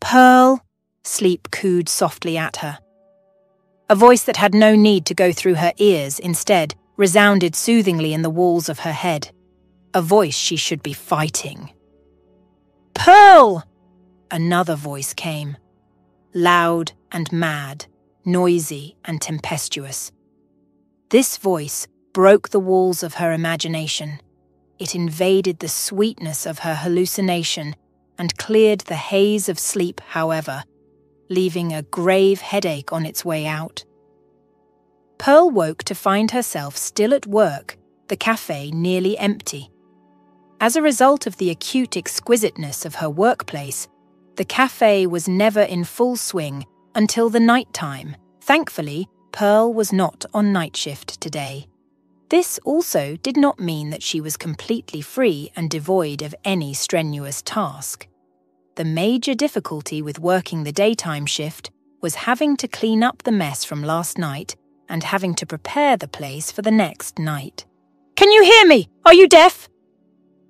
Pearl, sleep cooed softly at her. A voice that had no need to go through her ears instead resounded soothingly in the walls of her head. A voice she should be fighting. Pearl! Another voice came. Loud and mad, noisy and tempestuous. This voice broke the walls of her imagination. It invaded the sweetness of her hallucination and cleared the haze of sleep, however, leaving a grave headache on its way out. Pearl woke to find herself still at work, the cafe nearly empty. As a result of the acute exquisiteness of her workplace, the cafe was never in full swing until the night time. Thankfully, Pearl was not on night shift today. This also did not mean that she was completely free and devoid of any strenuous task. The major difficulty with working the daytime shift was having to clean up the mess from last night and having to prepare the place for the next night. Can you hear me? Are you deaf?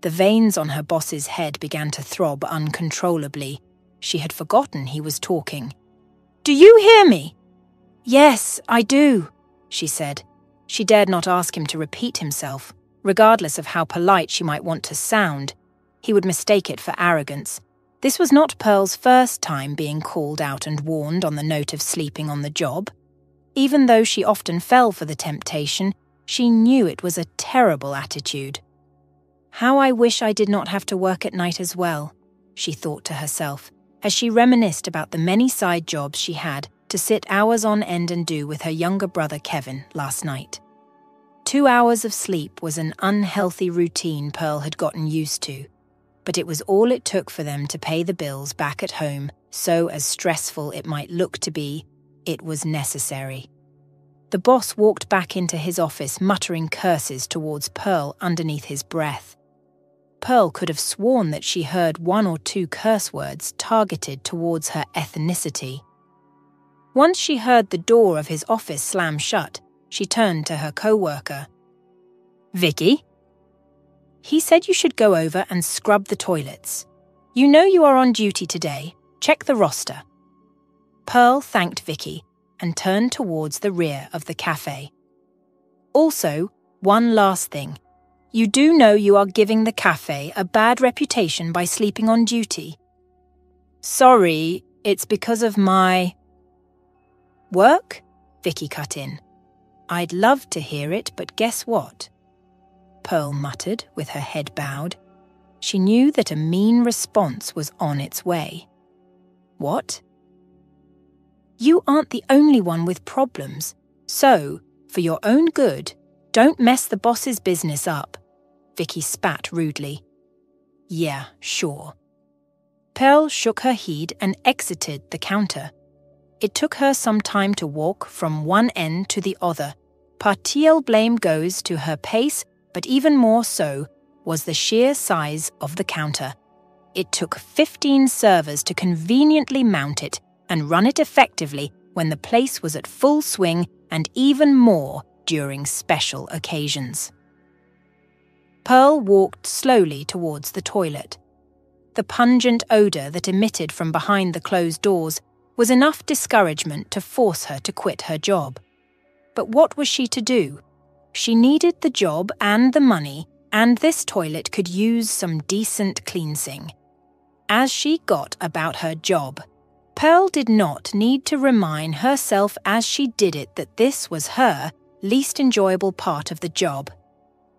The veins on her boss's head began to throb uncontrollably. She had forgotten he was talking. Do you hear me? Yes, I do, she said. She dared not ask him to repeat himself. Regardless of how polite she might want to sound, he would mistake it for arrogance this was not Pearl's first time being called out and warned on the note of sleeping on the job. Even though she often fell for the temptation, she knew it was a terrible attitude. How I wish I did not have to work at night as well, she thought to herself, as she reminisced about the many side jobs she had to sit hours on end and do with her younger brother Kevin last night. Two hours of sleep was an unhealthy routine Pearl had gotten used to, but it was all it took for them to pay the bills back at home, so as stressful it might look to be, it was necessary. The boss walked back into his office muttering curses towards Pearl underneath his breath. Pearl could have sworn that she heard one or two curse words targeted towards her ethnicity. Once she heard the door of his office slam shut, she turned to her co-worker. Vicky, he said you should go over and scrub the toilets. You know you are on duty today. Check the roster. Pearl thanked Vicky and turned towards the rear of the cafe. Also, one last thing. You do know you are giving the cafe a bad reputation by sleeping on duty. Sorry, it's because of my. Work? Vicky cut in. I'd love to hear it, but guess what? Pearl muttered with her head bowed. She knew that a mean response was on its way. What? You aren't the only one with problems, so, for your own good, don't mess the boss's business up. Vicky spat rudely. Yeah, sure. Pearl shook her head and exited the counter. It took her some time to walk from one end to the other. Partial blame goes to her pace but even more so was the sheer size of the counter. It took 15 servers to conveniently mount it and run it effectively when the place was at full swing and even more during special occasions. Pearl walked slowly towards the toilet. The pungent odour that emitted from behind the closed doors was enough discouragement to force her to quit her job. But what was she to do? She needed the job and the money, and this toilet could use some decent cleansing. As she got about her job, Pearl did not need to remind herself as she did it that this was her least enjoyable part of the job.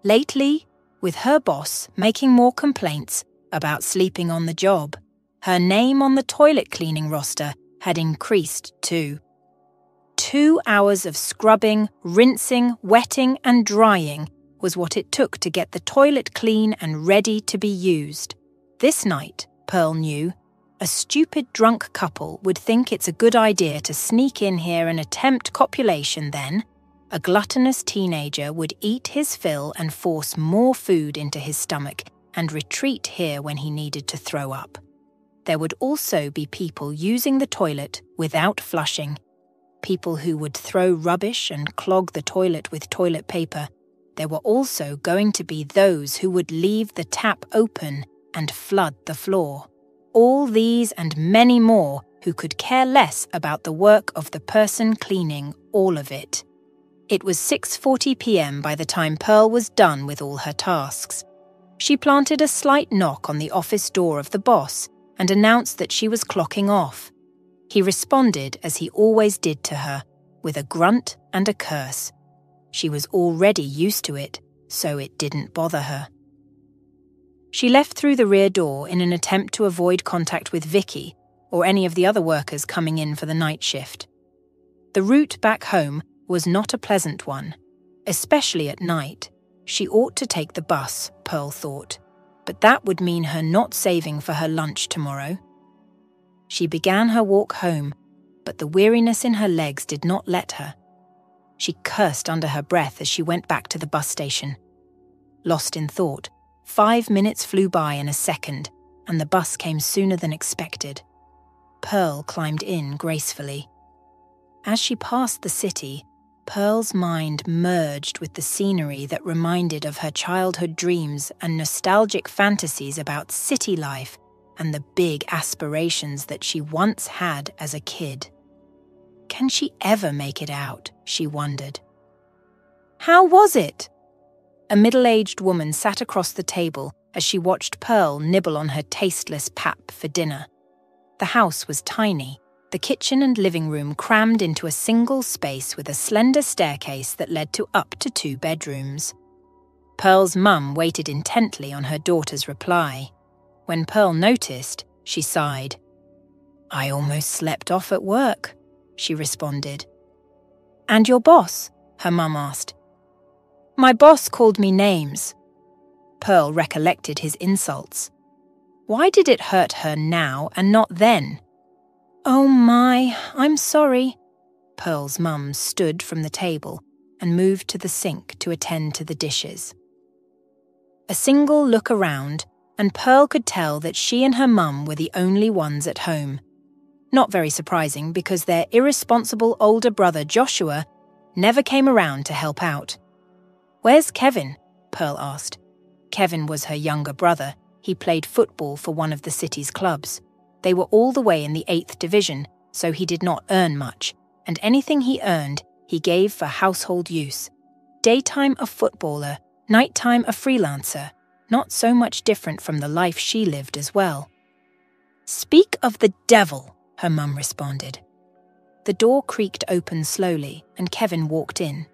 Lately, with her boss making more complaints about sleeping on the job, her name on the toilet cleaning roster had increased too. Two hours of scrubbing, rinsing, wetting, and drying was what it took to get the toilet clean and ready to be used. This night, Pearl knew, a stupid drunk couple would think it's a good idea to sneak in here and attempt copulation, then, a gluttonous teenager would eat his fill and force more food into his stomach and retreat here when he needed to throw up. There would also be people using the toilet without flushing people who would throw rubbish and clog the toilet with toilet paper, there were also going to be those who would leave the tap open and flood the floor. All these and many more who could care less about the work of the person cleaning all of it. It was 6:40 p.m. by the time Pearl was done with all her tasks. She planted a slight knock on the office door of the boss and announced that she was clocking off. He responded as he always did to her, with a grunt and a curse. She was already used to it, so it didn't bother her. She left through the rear door in an attempt to avoid contact with Vicky or any of the other workers coming in for the night shift. The route back home was not a pleasant one, especially at night. She ought to take the bus, Pearl thought, but that would mean her not saving for her lunch tomorrow. She began her walk home, but the weariness in her legs did not let her. She cursed under her breath as she went back to the bus station. Lost in thought, five minutes flew by in a second, and the bus came sooner than expected. Pearl climbed in gracefully. As she passed the city, Pearl's mind merged with the scenery that reminded of her childhood dreams and nostalgic fantasies about city life and the big aspirations that she once had as a kid. Can she ever make it out? she wondered. How was it? A middle aged woman sat across the table as she watched Pearl nibble on her tasteless pap for dinner. The house was tiny, the kitchen and living room crammed into a single space with a slender staircase that led to up to two bedrooms. Pearl's mum waited intently on her daughter's reply. When Pearl noticed, she sighed. I almost slept off at work, she responded. And your boss? her mum asked. My boss called me names. Pearl recollected his insults. Why did it hurt her now and not then? Oh my, I'm sorry. Pearl's mum stood from the table and moved to the sink to attend to the dishes. A single look around, and Pearl could tell that she and her mum were the only ones at home. Not very surprising because their irresponsible older brother Joshua never came around to help out. Where's Kevin? Pearl asked. Kevin was her younger brother he played football for one of the city's clubs. They were all the way in the 8th Division, so he did not earn much, and anything he earned, he gave for household use. Daytime a footballer, nighttime a freelancer, not so much different from the life she lived as well. Speak of the devil, her mum responded. The door creaked open slowly, and Kevin walked in.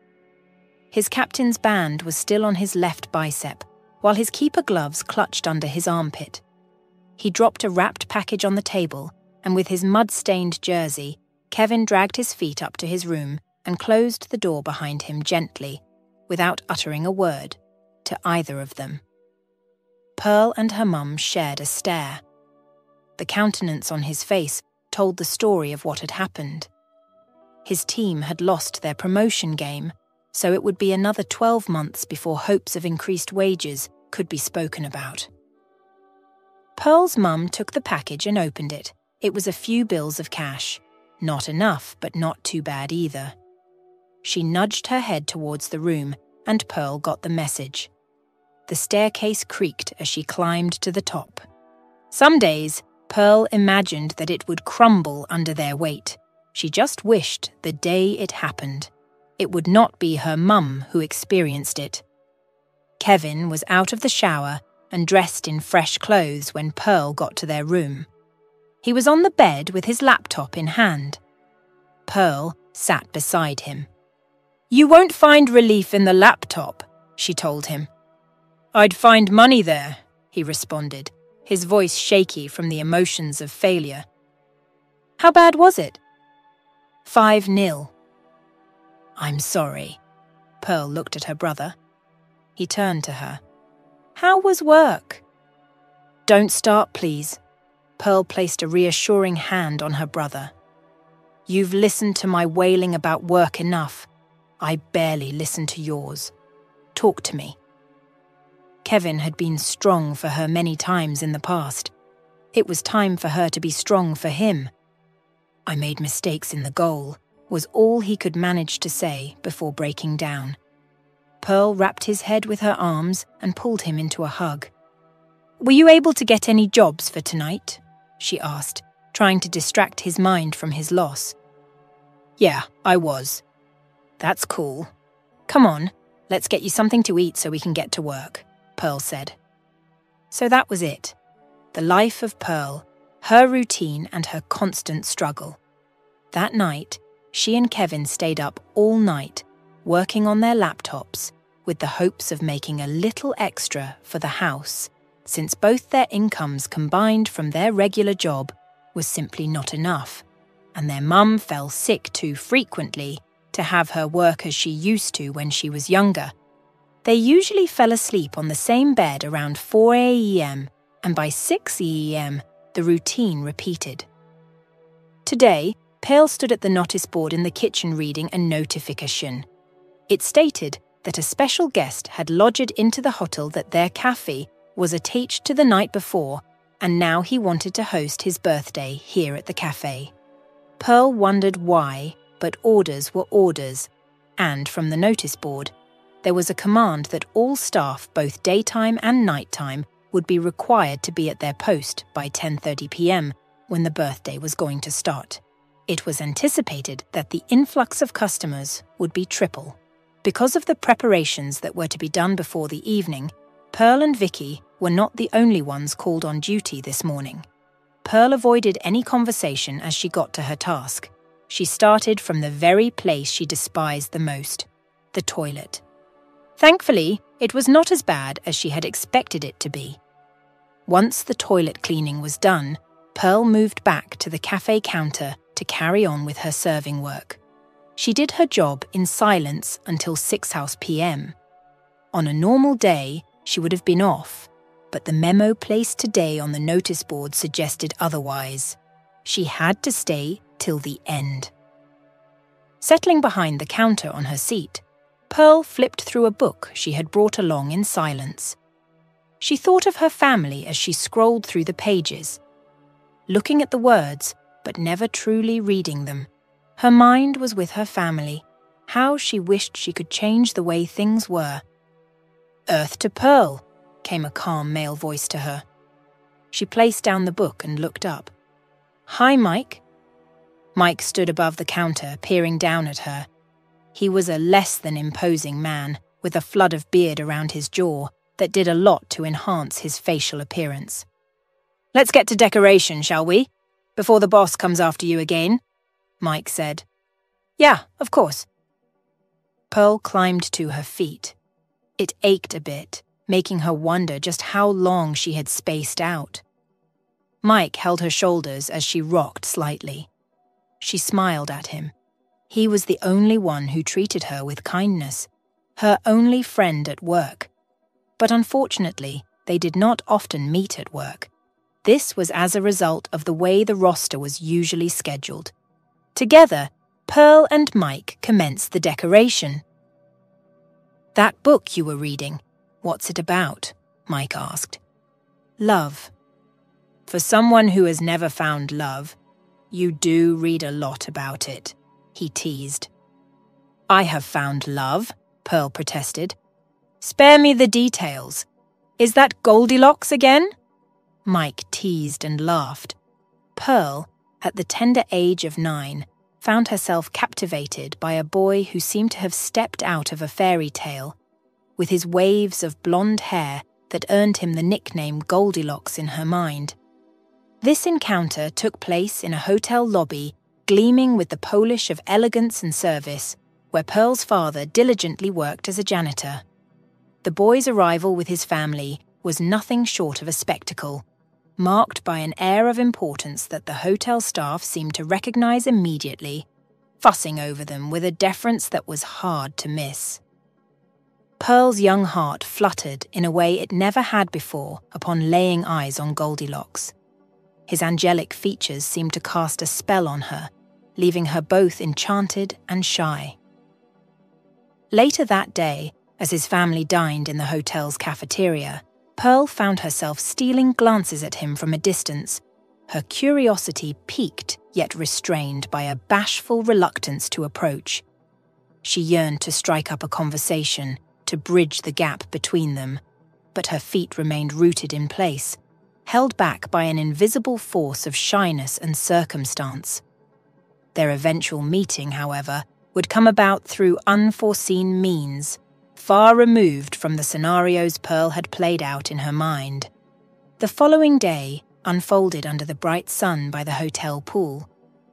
His captain's band was still on his left bicep, while his keeper gloves clutched under his armpit. He dropped a wrapped package on the table, and with his mud stained jersey, Kevin dragged his feet up to his room and closed the door behind him gently, without uttering a word, to either of them. Pearl and her mum shared a stare. The countenance on his face told the story of what had happened. His team had lost their promotion game, so it would be another 12 months before hopes of increased wages could be spoken about. Pearl's mum took the package and opened it. It was a few bills of cash. Not enough, but not too bad either. She nudged her head towards the room, and Pearl got the message. The staircase creaked as she climbed to the top. Some days, Pearl imagined that it would crumble under their weight. She just wished the day it happened it would not be her mum who experienced it. Kevin was out of the shower and dressed in fresh clothes when Pearl got to their room. He was on the bed with his laptop in hand. Pearl sat beside him. You won't find relief in the laptop, she told him. I'd find money there, he responded, his voice shaky from the emotions of failure. How bad was it? Five nil, I'm sorry. Pearl looked at her brother. He turned to her. How was work? Don't start, please. Pearl placed a reassuring hand on her brother. You've listened to my wailing about work enough. I barely listen to yours. Talk to me. Kevin had been strong for her many times in the past. It was time for her to be strong for him. I made mistakes in the goal, was all he could manage to say before breaking down. Pearl wrapped his head with her arms and pulled him into a hug. Were you able to get any jobs for tonight? she asked, trying to distract his mind from his loss. Yeah, I was. That's cool. Come on, let's get you something to eat so we can get to work, Pearl said. So that was it. The life of Pearl, her routine, and her constant struggle. That night, she and Kevin stayed up all night, working on their laptops, with the hopes of making a little extra for the house, since both their incomes combined from their regular job was simply not enough, and their mum fell sick too frequently to have her work as she used to when she was younger. They usually fell asleep on the same bed around 4 a.m., and by 6 a.m., the routine repeated. Today, Pearl stood at the notice board in the kitchen reading a notification. It stated that a special guest had lodged into the hotel that their cafe was attached to the night before, and now he wanted to host his birthday here at the cafe. Pearl wondered why, but orders were orders, and from the notice board, there was a command that all staff, both daytime and nighttime, would be required to be at their post by 10:30 p.m. when the birthday was going to start. It was anticipated that the influx of customers would be triple. Because of the preparations that were to be done before the evening, Pearl and Vicky were not the only ones called on duty this morning. Pearl avoided any conversation as she got to her task. She started from the very place she despised the most the toilet. Thankfully, it was not as bad as she had expected it to be. Once the toilet cleaning was done, Pearl moved back to the cafe counter to carry on with her serving work. She did her job in silence until 6 house PM. On a normal day, she would have been off, but the memo placed today on the notice board suggested otherwise. She had to stay till the end. Settling behind the counter on her seat, Pearl flipped through a book she had brought along in silence. She thought of her family as she scrolled through the pages. Looking at the words, but never truly reading them, her mind was with her family, how she wished she could change the way things were. Earth to Pearl, came a calm male voice to her. She placed down the book and looked up. Hi, Mike. Mike stood above the counter, peering down at her. He was a less than imposing man, with a flood of beard around his jaw that did a lot to enhance his facial appearance. Let's get to decoration, shall we? Before the boss comes after you again, Mike said. Yeah, of course. Pearl climbed to her feet. It ached a bit, making her wonder just how long she had spaced out. Mike held her shoulders as she rocked slightly. She smiled at him. He was the only one who treated her with kindness, her only friend at work. But unfortunately, they did not often meet at work. This was as a result of the way the roster was usually scheduled. Together, Pearl and Mike commenced the decoration. That book you were reading, What's it about? Mike asked. Love. For someone who has never found love, you do read a lot about it, he teased. I have found love, Pearl protested. Spare me the details. Is that Goldilocks again? Mike teased and laughed. Pearl, at the tender age of nine, found herself captivated by a boy who seemed to have stepped out of a fairy tale with his waves of blonde hair that earned him the nickname Goldilocks in her mind. This encounter took place in a hotel lobby gleaming with the polish of elegance and service, where Pearl's father diligently worked as a janitor. The boy's arrival with his family was nothing short of a spectacle, marked by an air of importance that the hotel staff seemed to recognize immediately, fussing over them with a deference that was hard to miss. Pearl's young heart fluttered in a way it never had before upon laying eyes on Goldilocks. His angelic features seemed to cast a spell on her, leaving her both enchanted and shy. Later that day, as his family dined in the hotel's cafeteria, Pearl found herself stealing glances at him from a distance, her curiosity piqued yet restrained by a bashful reluctance to approach. She yearned to strike up a conversation to bridge the gap between them, but her feet remained rooted in place, held back by an invisible force of shyness and circumstance. Their eventual meeting, however, would come about through unforeseen means, far removed from the scenarios Pearl had played out in her mind. The following day unfolded under the bright sun by the hotel pool,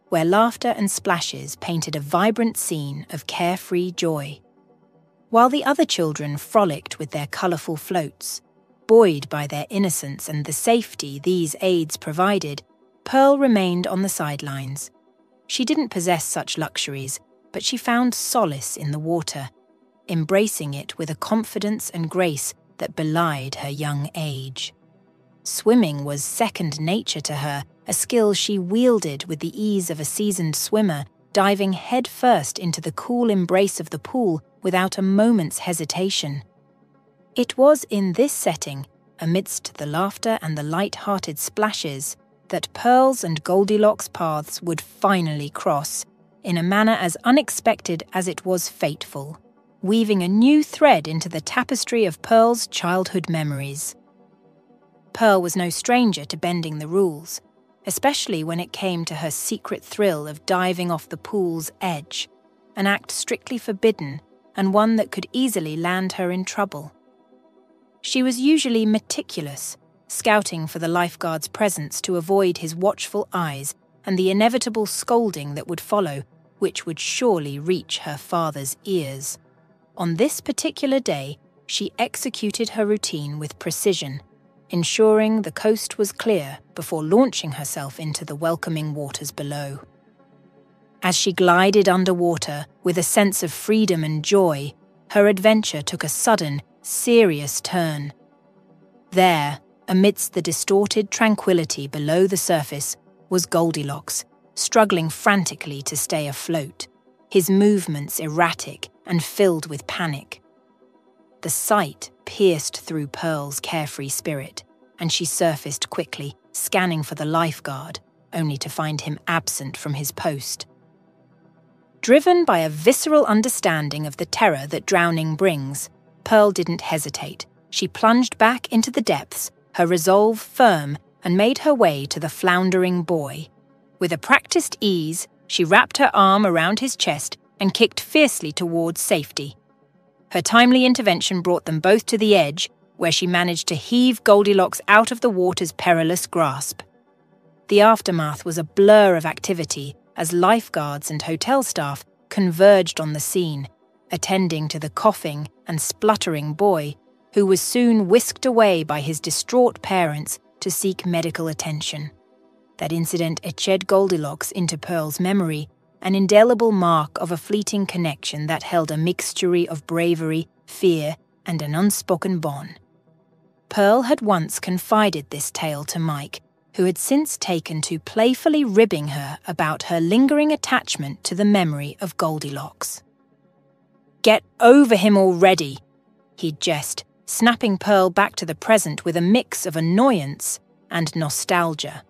where laughter and splashes painted a vibrant scene of carefree joy. While the other children frolicked with their colourful floats, buoyed by their innocence and the safety these aids provided, Pearl remained on the sidelines. She didn't possess such luxuries, but she found solace in the water, embracing it with a confidence and grace that belied her young age. Swimming was second nature to her, a skill she wielded with the ease of a seasoned swimmer, diving headfirst into the cool embrace of the pool without a moment's hesitation. It was in this setting, amidst the laughter and the light-hearted splashes, that Pearl's and Goldilocks' paths would finally cross, in a manner as unexpected as it was fateful, weaving a new thread into the tapestry of Pearl's childhood memories. Pearl was no stranger to bending the rules, especially when it came to her secret thrill of diving off the pool's edge, an act strictly forbidden and one that could easily land her in trouble. She was usually meticulous, scouting for the lifeguard's presence to avoid his watchful eyes and the inevitable scolding that would follow, which would surely reach her father's ears. On this particular day, she executed her routine with precision, ensuring the coast was clear before launching herself into the welcoming waters below. As she glided underwater with a sense of freedom and joy, her adventure took a sudden, serious turn. There, amidst the distorted tranquility below the surface, was Goldilocks, struggling frantically to stay afloat, his movements erratic and filled with panic. The sight pierced through Pearl's carefree spirit, and she surfaced quickly, scanning for the lifeguard, only to find him absent from his post. Driven by a visceral understanding of the terror that drowning brings, Pearl didn't hesitate. She plunged back into the depths, her resolve firm, and made her way to the floundering boy. With a practiced ease, she wrapped her arm around his chest and kicked fiercely towards safety. Her timely intervention brought them both to the edge, where she managed to heave Goldilocks out of the water's perilous grasp. The aftermath was a blur of activity as lifeguards and hotel staff converged on the scene, attending to the coughing and spluttering boy, who was soon whisked away by his distraught parents to seek medical attention. That incident etched Goldilocks into Pearl's memory, an indelible mark of a fleeting connection that held a mixture of bravery, fear, and an unspoken bond. Pearl had once confided this tale to Mike, who had since taken to playfully ribbing her about her lingering attachment to the memory of Goldilocks. Get over him already, he'd jest, snapping Pearl back to the present with a mix of annoyance and nostalgia.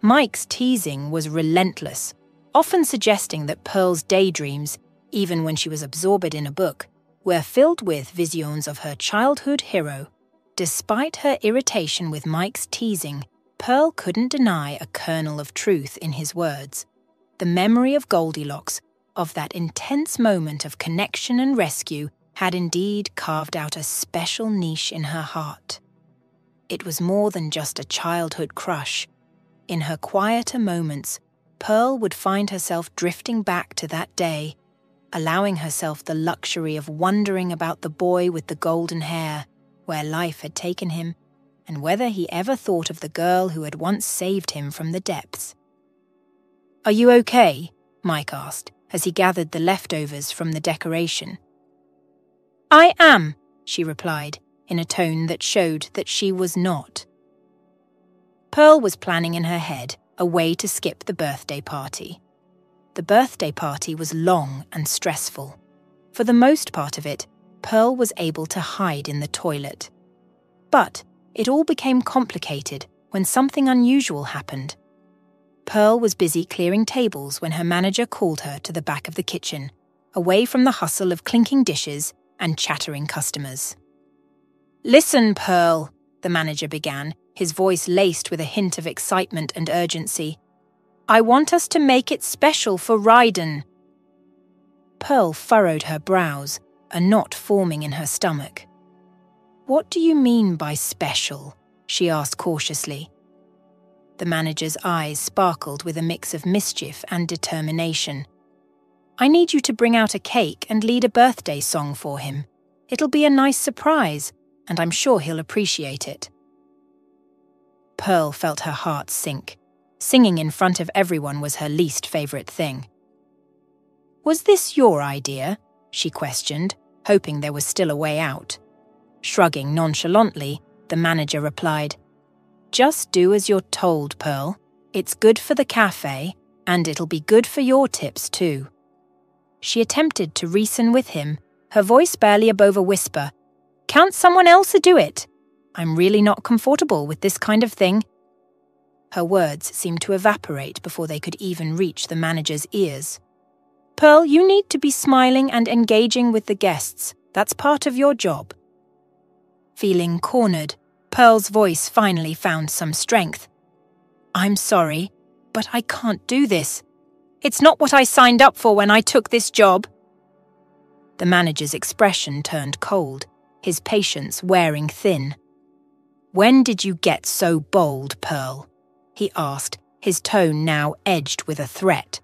Mike's teasing was relentless, often suggesting that Pearl's daydreams, even when she was absorbed in a book, were filled with visions of her childhood hero. Despite her irritation with Mike's teasing, Pearl couldn't deny a kernel of truth in his words. The memory of Goldilocks of that intense moment of connection and rescue had indeed carved out a special niche in her heart. It was more than just a childhood crush. In her quieter moments, Pearl would find herself drifting back to that day, allowing herself the luxury of wondering about the boy with the golden hair, where life had taken him, and whether he ever thought of the girl who had once saved him from the depths. Are you okay? Mike asked as he gathered the leftovers from the decoration. I am, she replied, in a tone that showed that she was not. Pearl was planning in her head a way to skip the birthday party. The birthday party was long and stressful. For the most part of it, Pearl was able to hide in the toilet. But it all became complicated when something unusual happened. Pearl was busy clearing tables when her manager called her to the back of the kitchen, away from the hustle of clinking dishes and chattering customers. Listen, Pearl, the manager began, his voice laced with a hint of excitement and urgency. I want us to make it special for Ryden. Pearl furrowed her brows, a knot forming in her stomach. What do you mean by special? she asked cautiously. The manager's eyes sparkled with a mix of mischief and determination. I need you to bring out a cake and lead a birthday song for him. It'll be a nice surprise, and I'm sure he'll appreciate it. Pearl felt her heart sink. Singing in front of everyone was her least favourite thing. Was this your idea? she questioned, hoping there was still a way out. Shrugging nonchalantly, the manager replied, Just do as you're told, Pearl. It's good for the cafe, and it'll be good for your tips too. She attempted to reason with him, her voice barely above a whisper. Can't someone else do it? I'm really not comfortable with this kind of thing. Her words seemed to evaporate before they could even reach the manager's ears. Pearl, you need to be smiling and engaging with the guests. That's part of your job. Feeling cornered, Pearl's voice finally found some strength. I'm sorry, but I can't do this. It's not what I signed up for when I took this job. The manager's expression turned cold, his patience wearing thin. When did you get so bold, Pearl? he asked, his tone now edged with a threat.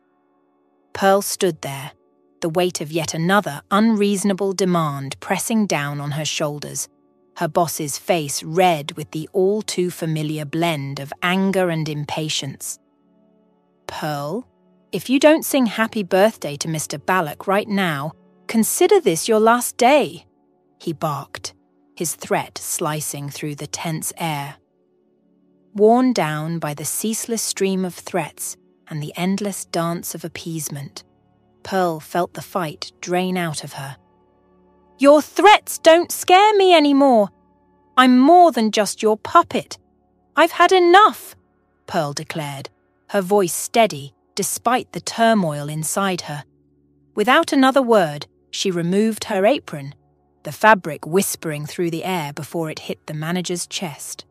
Pearl stood there, the weight of yet another unreasonable demand pressing down on her shoulders, her boss's face red with the all too familiar blend of anger and impatience. Pearl, if you don't sing happy birthday to Mr. Balak right now, consider this your last day, he barked his threat slicing through the tense air. Worn down by the ceaseless stream of threats and the endless dance of appeasement, Pearl felt the fight drain out of her. Your threats don't scare me anymore. I'm more than just your puppet. I've had enough, Pearl declared, her voice steady despite the turmoil inside her. Without another word, she removed her apron the fabric whispering through the air before it hit the manager's chest.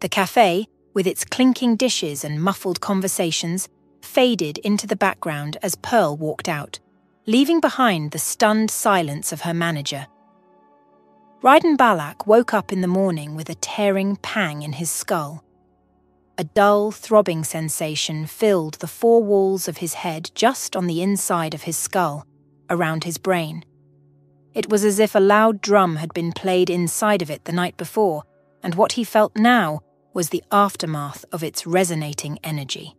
The cafe, with its clinking dishes and muffled conversations, faded into the background as Pearl walked out, leaving behind the stunned silence of her manager. Ryden Balak woke up in the morning with a tearing pang in his skull. A dull, throbbing sensation filled the four walls of his head just on the inside of his skull, around his brain. It was as if a loud drum had been played inside of it the night before, and what he felt now was the aftermath of its resonating energy.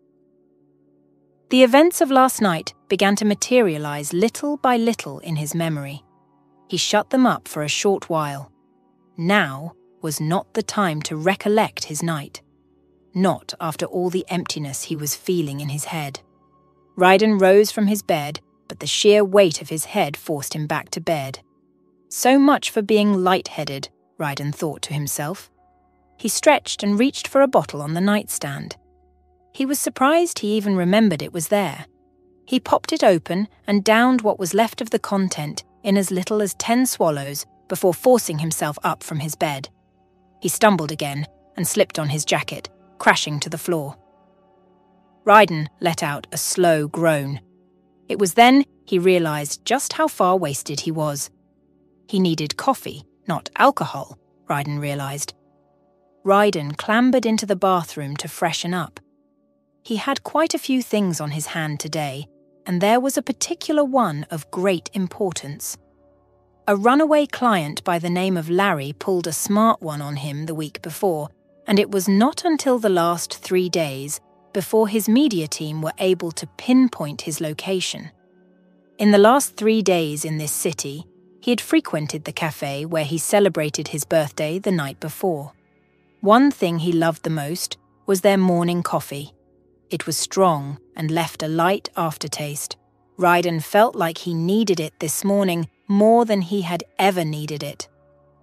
The events of last night began to materialize little by little in his memory. He shut them up for a short while. Now was not the time to recollect his night. Not after all the emptiness he was feeling in his head. Ryden rose from his bed, but the sheer weight of his head forced him back to bed. So much for being light-headed, Ryden thought to himself. He stretched and reached for a bottle on the nightstand. He was surprised he even remembered it was there. He popped it open and downed what was left of the content in as little as ten swallows before forcing himself up from his bed. He stumbled again and slipped on his jacket, crashing to the floor. Ryden let out a slow groan. It was then he realised just how far wasted he was. He needed coffee, not alcohol, Ryden realised. Ryden clambered into the bathroom to freshen up. He had quite a few things on his hand today, and there was a particular one of great importance. A runaway client by the name of Larry pulled a smart one on him the week before, and it was not until the last three days before his media team were able to pinpoint his location. In the last three days in this city, he had frequented the cafe where he celebrated his birthday the night before. One thing he loved the most was their morning coffee. It was strong and left a light aftertaste. Ryden felt like he needed it this morning more than he had ever needed it.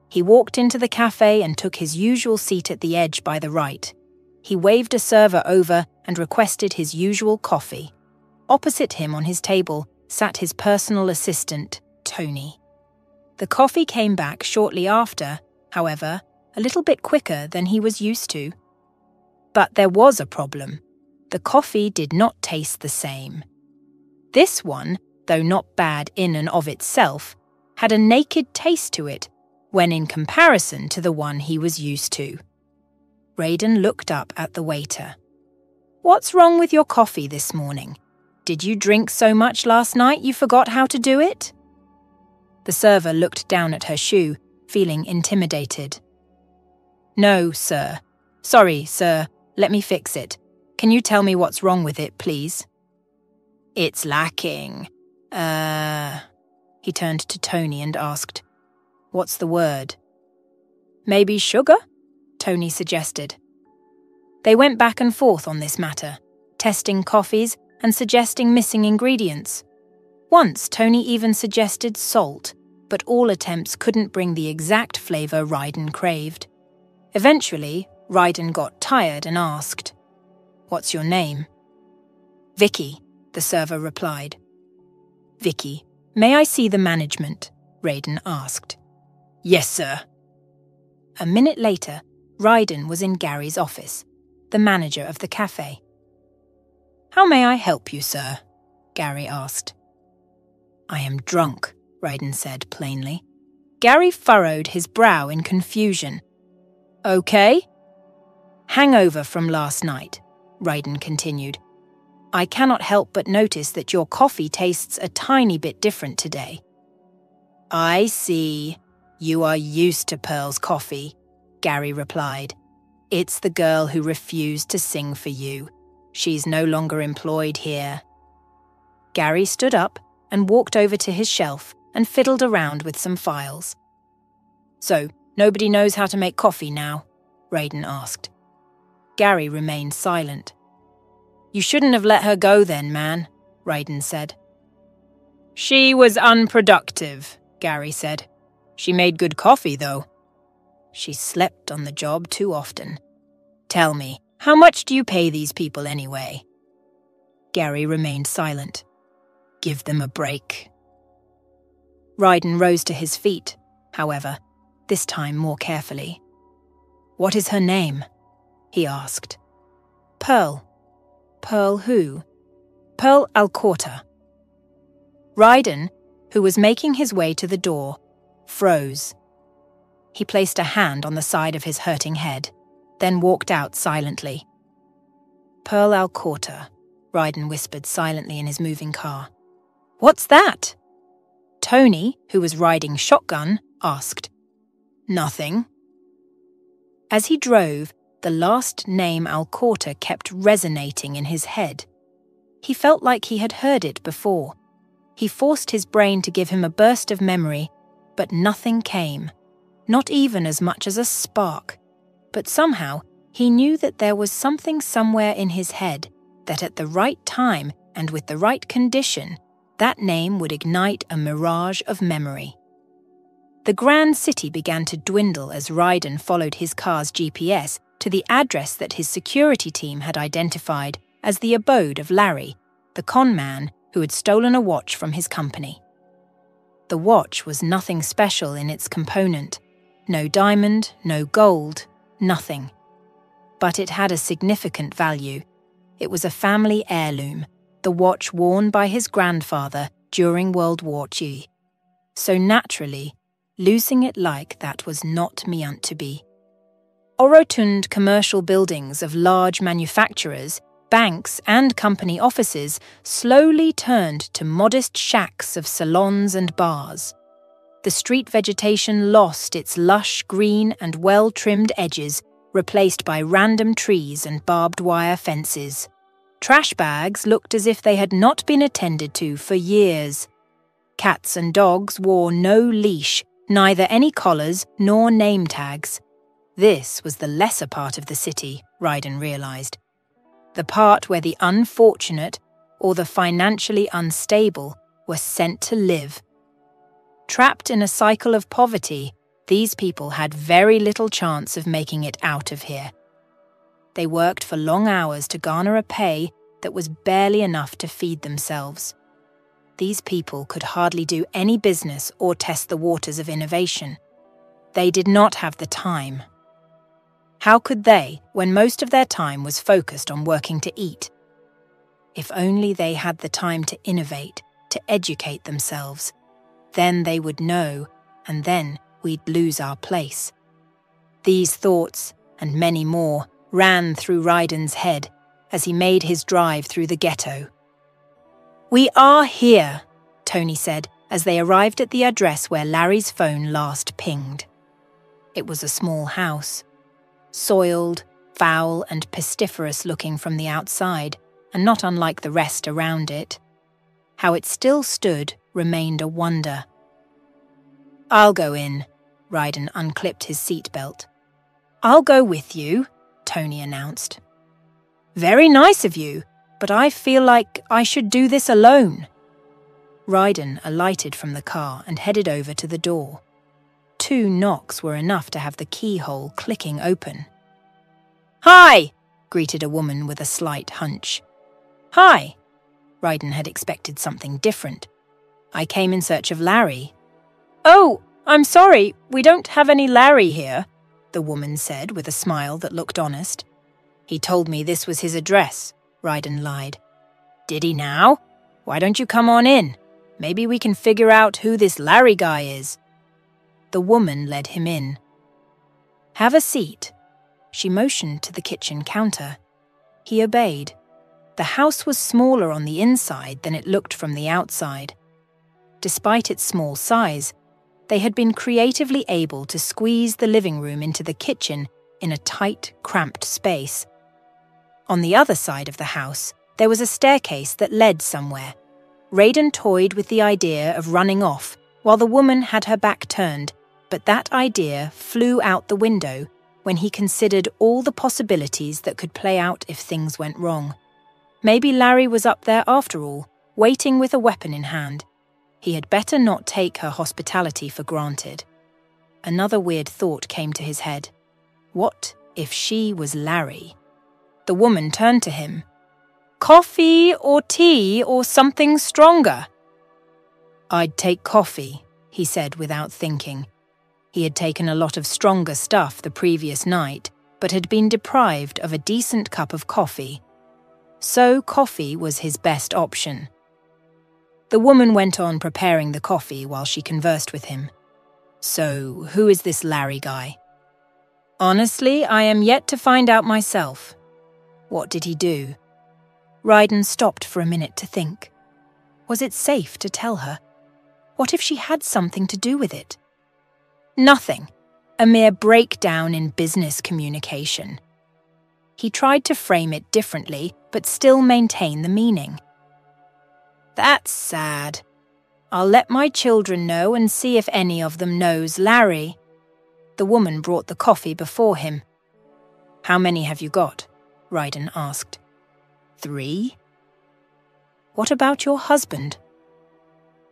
He walked into the cafe and took his usual seat at the edge by the right. He waved a server over and requested his usual coffee. Opposite him on his table sat his personal assistant, Tony. The coffee came back shortly after, however, a little bit quicker than he was used to. But there was a problem. The coffee did not taste the same. This one, though not bad in and of itself, had a naked taste to it when in comparison to the one he was used to. Raiden looked up at the waiter. What's wrong with your coffee this morning? Did you drink so much last night you forgot how to do it? The server looked down at her shoe, feeling intimidated. No, sir. Sorry, sir. Let me fix it. Can you tell me what's wrong with it, please? It's lacking. Uh. He turned to Tony and asked, What's the word? Maybe sugar? Tony suggested. They went back and forth on this matter, testing coffees and suggesting missing ingredients. Once, Tony even suggested salt, but all attempts couldn't bring the exact flavour Raiden craved. Eventually, Raiden got tired and asked, What's your name? Vicky, the server replied. Vicky, may I see the management? Raiden asked. Yes, sir. A minute later, Raiden was in Gary's office, the manager of the cafe. How may I help you, sir? Gary asked. I am drunk, Raiden said plainly. Gary furrowed his brow in confusion. Okay. Hangover from last night, Raiden continued. I cannot help but notice that your coffee tastes a tiny bit different today. I see. You are used to Pearl's coffee, Gary replied. It's the girl who refused to sing for you. She's no longer employed here. Gary stood up and walked over to his shelf and fiddled around with some files. So, nobody knows how to make coffee now? Raiden asked. Gary remained silent. You shouldn't have let her go then, man, Raiden said. She was unproductive, Gary said. She made good coffee, though. She slept on the job too often. Tell me, how much do you pay these people anyway? Gary remained silent. Give them a break. Raiden rose to his feet, however, this time more carefully. What is her name? he asked. Pearl. Pearl who? Pearl Alcorta. Raiden, who was making his way to the door, froze. He placed a hand on the side of his hurting head, then walked out silently. Pearl Alcorta, Raiden whispered silently in his moving car. What's that? Tony, who was riding shotgun, asked. Nothing, as he drove, the last name Alcorta kept resonating in his head. He felt like he had heard it before. He forced his brain to give him a burst of memory, but nothing came, not even as much as a spark. But somehow, he knew that there was something somewhere in his head that at the right time and with the right condition, that name would ignite a mirage of memory. The grand city began to dwindle as Ryden followed his car's GPS to the address that his security team had identified as the abode of Larry, the con man who had stolen a watch from his company. The watch was nothing special in its component no diamond, no gold, nothing. But it had a significant value. It was a family heirloom, the watch worn by his grandfather during World War II. So naturally, Losing it like that was not meant to be. Orotund commercial buildings of large manufacturers, banks, and company offices slowly turned to modest shacks of salons and bars. The street vegetation lost its lush green and well trimmed edges, replaced by random trees and barbed wire fences. Trash bags looked as if they had not been attended to for years. Cats and dogs wore no leash neither any collars nor name tags. This was the lesser part of the city, Ryden realised. The part where the unfortunate or the financially unstable were sent to live. Trapped in a cycle of poverty, these people had very little chance of making it out of here. They worked for long hours to garner a pay that was barely enough to feed themselves. These people could hardly do any business or test the waters of innovation. They did not have the time, How could they, when most of their time was focused on working to eat? If only they had the time to innovate, to educate themselves. Then they would know, and then we'd lose our place. These thoughts, and many more, ran through Ryden's head as he made his drive through the ghetto. We are here, Tony said as they arrived at the address where Larry's phone last pinged. It was a small house, soiled, foul, and pestiferous looking from the outside, and not unlike the rest around it. How it still stood remained a wonder. I'll go in. Ryden unclipped his seatbelt. I'll go with you, Tony announced. Very nice of you, but I feel like I should do this alone. Ryden alighted from the car and headed over to the door. Two knocks were enough to have the keyhole clicking open. Hi! greeted a woman with a slight hunch. Hi! Ryden had expected something different. I came in search of Larry. Oh, I'm sorry, we don't have any Larry here, the woman said with a smile that looked honest. He told me this was his address, Ryden lied. Did he now? Why don't you come on in? Maybe we can figure out who this Larry guy is. The woman led him in. Have a seat. She motioned to the kitchen counter. He obeyed. The house was smaller on the inside than it looked from the outside. Despite its small size, they had been creatively able to squeeze the living room into the kitchen in a tight, cramped space. On the other side of the house, there was a staircase that led somewhere. Ryden toyed with the idea of running off while the woman had her back turned, but that idea flew out the window when he considered all the possibilities that could play out if things went wrong. Maybe Larry was up there after all, waiting with a weapon in hand. He had better not take her hospitality for granted. Another weird thought came to his head. What if she was Larry? The woman turned to him. Coffee or tea or something stronger? I'd take coffee, he said without thinking. He had taken a lot of stronger stuff the previous night, but had been deprived of a decent cup of coffee. So coffee was his best option. The woman went on preparing the coffee while she conversed with him. So, who is this Larry guy? Honestly, I am yet to find out myself. What did he do? Ryden stopped for a minute to think. Was it safe to tell her? What if she had something to do with it? Nothing. A mere breakdown in business communication. He tried to frame it differently, but still maintain the meaning. That's sad. I'll let my children know and see if any of them knows Larry. The woman brought the coffee before him. How many have you got? Ryden asked. Three? What about your husband?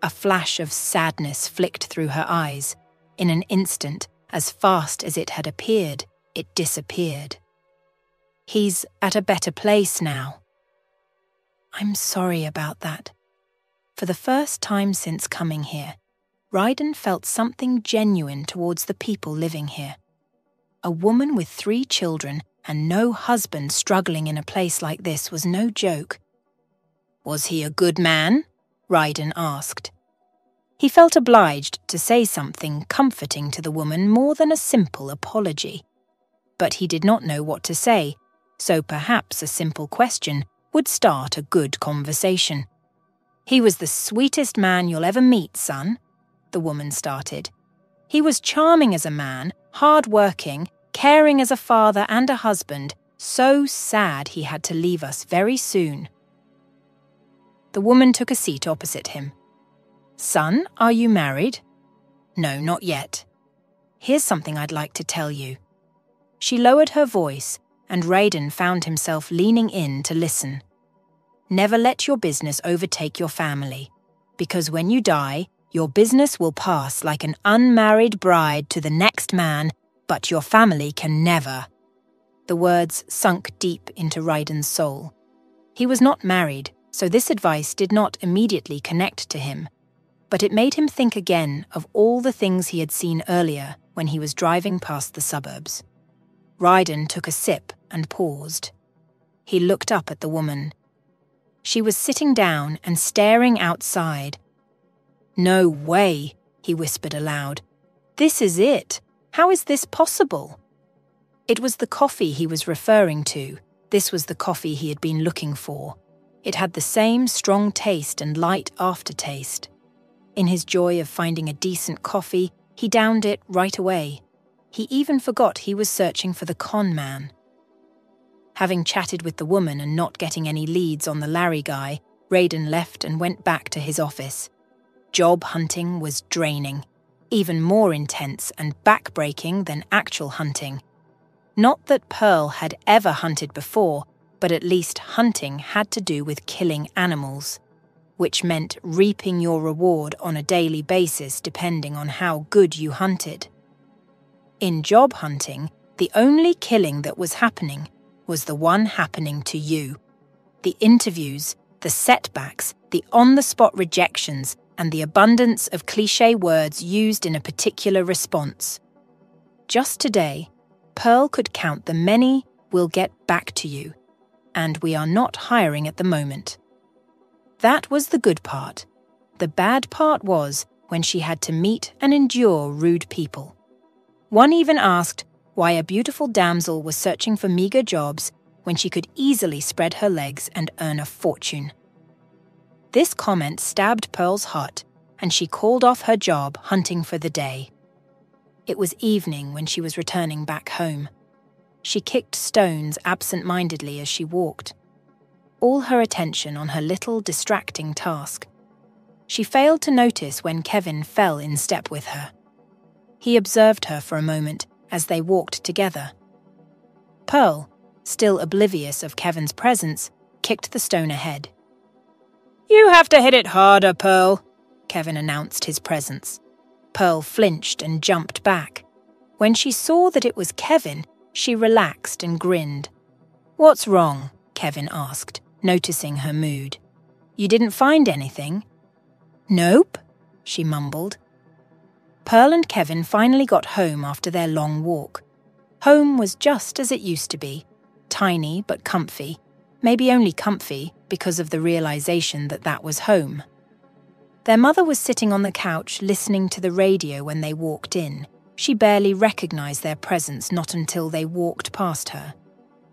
A flash of sadness flicked through her eyes. In an instant, as fast as it had appeared, it disappeared. He's at a better place now. I'm sorry about that. For the first time since coming here, Ryden felt something genuine towards the people living here. A woman with three children and no husband struggling in a place like this was no joke. Was he a good man? Ryden asked. He felt obliged to say something comforting to the woman more than a simple apology. But he did not know what to say, so perhaps a simple question would start a good conversation. He was the sweetest man you'll ever meet, son, the woman started. He was charming as a man, hard working, caring as a father and a husband, so sad he had to leave us very soon. The woman took a seat opposite him. Son, are you married? No, not yet. Here's something I'd like to tell you. She lowered her voice, and Ryden found himself leaning in to listen. Never let your business overtake your family, because when you die, your business will pass like an unmarried bride to the next man, but your family can never. The words sunk deep into Ryden's soul. He was not married, so this advice did not immediately connect to him but it made him think again of all the things he had seen earlier when he was driving past the suburbs. Ryden took a sip and paused. He looked up at the woman. She was sitting down and staring outside. No way, he whispered aloud. This is it. How is this possible? It was the coffee he was referring to. This was the coffee he had been looking for. It had the same strong taste and light aftertaste. In his joy of finding a decent coffee, he downed it right away. He even forgot he was searching for the con man. Having chatted with the woman and not getting any leads on the Larry guy, Ryden left and went back to his office. Job hunting was draining, even more intense and backbreaking than actual hunting. Not that Pearl had ever hunted before, but at least hunting had to do with killing animals, which meant reaping your reward on a daily basis depending on how good you hunted. In job hunting, the only killing that was happening was the one happening to you. The interviews, the setbacks, the on the spot rejections, and the abundance of cliche words used in a particular response. Just today, Pearl could count the many we'll get back to you, and we are not hiring at the moment. That was the good part. The bad part was when she had to meet and endure rude people. One even asked why a beautiful damsel was searching for meagre jobs when she could easily spread her legs and earn a fortune. This comment stabbed Pearl's heart, and she called off her job hunting for the day. It was evening when she was returning back home. She kicked stones absent mindedly as she walked, all her attention on her little distracting task. She failed to notice when Kevin fell in step with her. He observed her for a moment as they walked together. Pearl, still oblivious of Kevin's presence, kicked the stone ahead. You have to hit it harder, Pearl, Kevin announced his presence. Pearl flinched and jumped back. When she saw that it was Kevin, she relaxed and grinned. What's wrong? Kevin asked, noticing her mood. You didn't find anything? Nope, she mumbled. Pearl and Kevin finally got home after their long walk. Home was just as it used to be tiny but comfy, maybe only comfy because of the realization that that was home. Their mother was sitting on the couch listening to the radio when they walked in. She barely recognized their presence not until they walked past her.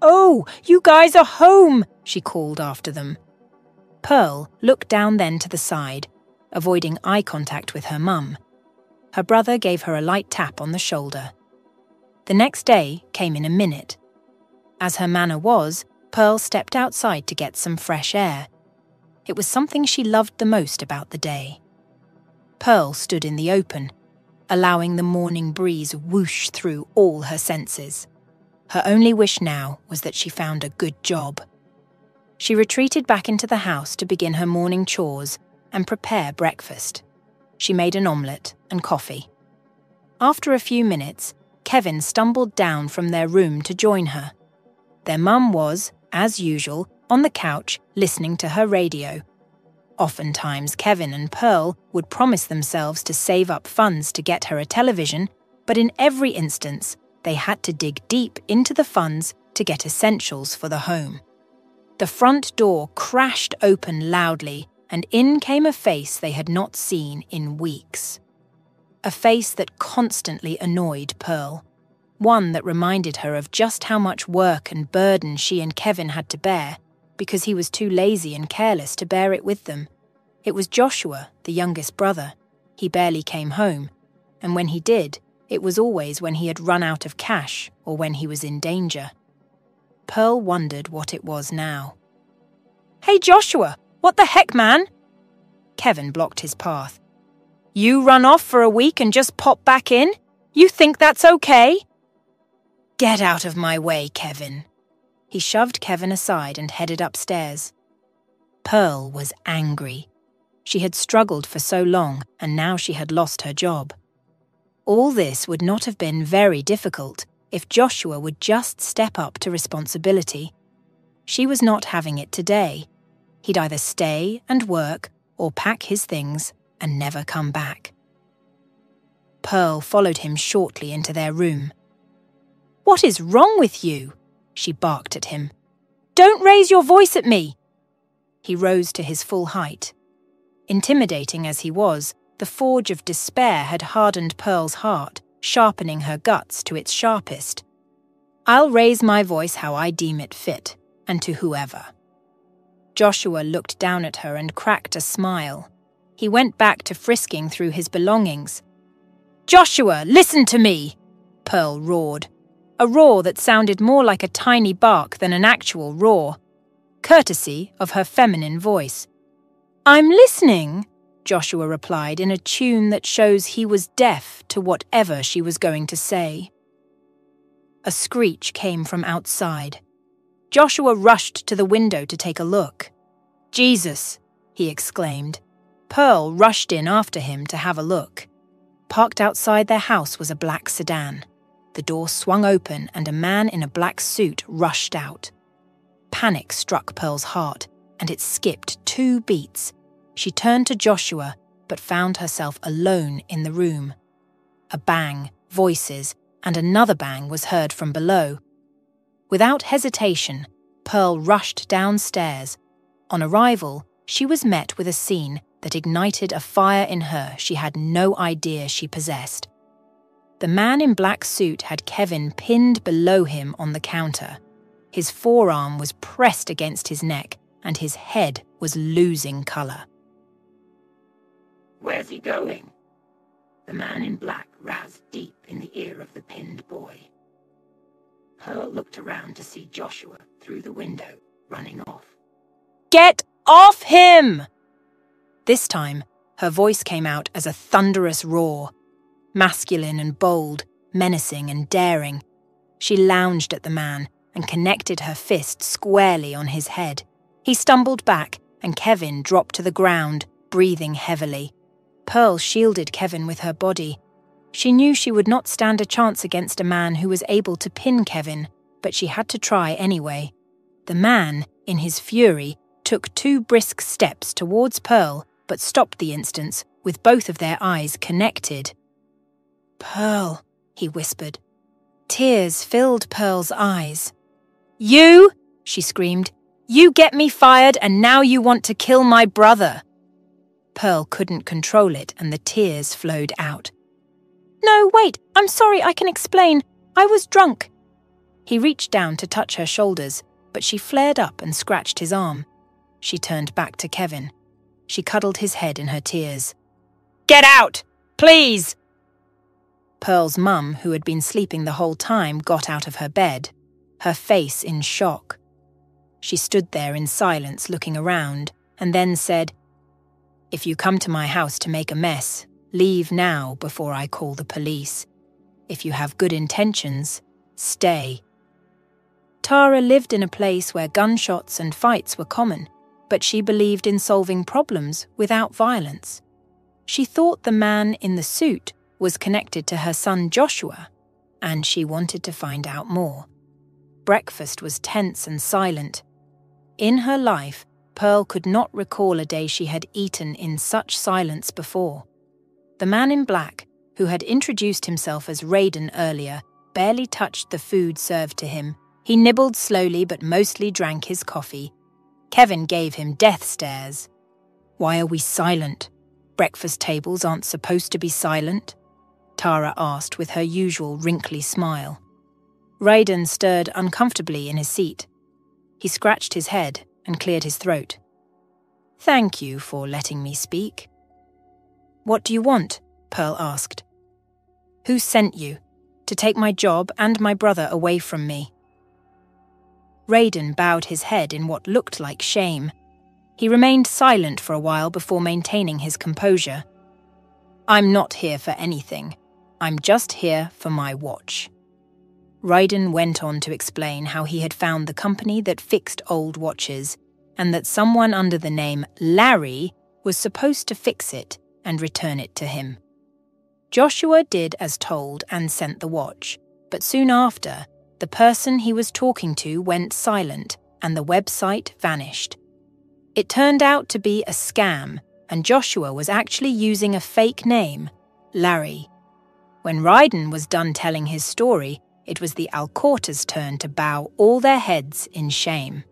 Oh, you guys are home, she called after them. Pearl looked down then to the side, avoiding eye contact with her mum. Her brother gave her a light tap on the shoulder. The next day came in a minute. As her manner was, Pearl stepped outside to get some fresh air it was something she loved the most about the day. Pearl stood in the open, allowing the morning breeze whoosh through all her senses. Her only wish now was that she found a good job. She retreated back into the house to begin her morning chores and prepare breakfast. She made an omelette and coffee. After a few minutes, Kevin stumbled down from their room to join her. Their mum was, as usual, on the couch listening to her radio. Oftentimes, Kevin and Pearl would promise themselves to save up funds to get her a television, but in every instance, they had to dig deep into the funds to get essentials for the home. The front door crashed open loudly, and in came a face they had not seen in weeks. A face that constantly annoyed Pearl. One that reminded her of just how much work and burden she and Kevin had to bear because he was too lazy and careless to bear it with them. It was Joshua, the youngest brother. He barely came home, and when he did, it was always when he had run out of cash or when he was in danger. Pearl wondered what it was now. Hey, Joshua, what the heck, man? Kevin blocked his path. You run off for a week and just pop back in? You think that's okay? Get out of my way, Kevin, he shoved Kevin aside and headed upstairs. Pearl was angry. She had struggled for so long, and now she had lost her job. All this would not have been very difficult if Joshua would just step up to responsibility. She was not having it today. He'd either stay and work or pack his things and never come back. Pearl followed him shortly into their room. What is wrong with you? She barked at him. Don't raise your voice at me! He rose to his full height. Intimidating as he was, the forge of despair had hardened Pearl's heart, sharpening her guts to its sharpest. I'll raise my voice how I deem it fit, and to whoever. Joshua looked down at her and cracked a smile. He went back to frisking through his belongings. Joshua, listen to me! Pearl roared, a roar that sounded more like a tiny bark than an actual roar, courtesy of her feminine voice. I'm listening, Joshua replied in a tune that shows he was deaf to whatever she was going to say. A screech came from outside. Joshua rushed to the window to take a look. Jesus, he exclaimed. Pearl rushed in after him to have a look. Parked outside their house was a black sedan. The door swung open and a man in a black suit rushed out. Panic struck Pearl's heart, and it skipped two beats. She turned to Joshua, but found herself alone in the room. A bang, voices, and another bang was heard from below. Without hesitation, Pearl rushed downstairs. On arrival, she was met with a scene that ignited a fire in her she had no idea she possessed. The man in black suit had Kevin pinned below him on the counter. His forearm was pressed against his neck, and his head was losing colour. Where's he going? The man in black rasped deep in the ear of the pinned boy. Pearl looked around to see Joshua through the window, running off. Get off him! This time, her voice came out as a thunderous roar. Masculine and bold, menacing and daring. She lounged at the man and connected her fist squarely on his head. He stumbled back, and Kevin dropped to the ground, breathing heavily. Pearl shielded Kevin with her body. She knew she would not stand a chance against a man who was able to pin Kevin, but she had to try anyway. The man, in his fury, took two brisk steps towards Pearl, but stopped the instant with both of their eyes connected. Pearl, he whispered. Tears filled Pearl's eyes. You, she screamed, you get me fired and now you want to kill my brother. Pearl couldn't control it and the tears flowed out. No, wait, I'm sorry, I can explain. I was drunk. He reached down to touch her shoulders, but she flared up and scratched his arm. She turned back to Kevin. She cuddled his head in her tears. Get out! Please! Pearl's mum, who had been sleeping the whole time, got out of her bed, her face in shock. She stood there in silence, looking around, and then said, If you come to my house to make a mess, leave now before I call the police. If you have good intentions, stay. Tara lived in a place where gunshots and fights were common, but she believed in solving problems without violence. She thought the man in the suit was connected to her son Joshua, and she wanted to find out more. Breakfast was tense and silent. In her life, Pearl could not recall a day she had eaten in such silence before. The man in black, who had introduced himself as Raiden earlier, barely touched the food served to him. He nibbled slowly but mostly drank his coffee. Kevin gave him death stares. Why are we silent? Breakfast tables aren't supposed to be silent. Tara asked with her usual wrinkly smile. Raiden stirred uncomfortably in his seat. He scratched his head and cleared his throat. Thank you for letting me speak. What do you want? Pearl asked. Who sent you? To take my job and my brother away from me. Raiden bowed his head in what looked like shame. He remained silent for a while before maintaining his composure. I'm not here for anything. I'm just here for my watch. Raiden went on to explain how he had found the company that fixed old watches, and that someone under the name Larry was supposed to fix it and return it to him. Joshua did as told and sent the watch, but soon after, the person he was talking to went silent and the website vanished. It turned out to be a scam, and Joshua was actually using a fake name, Larry. When Raiden was done telling his story, it was the Alcorta's turn to bow all their heads in shame.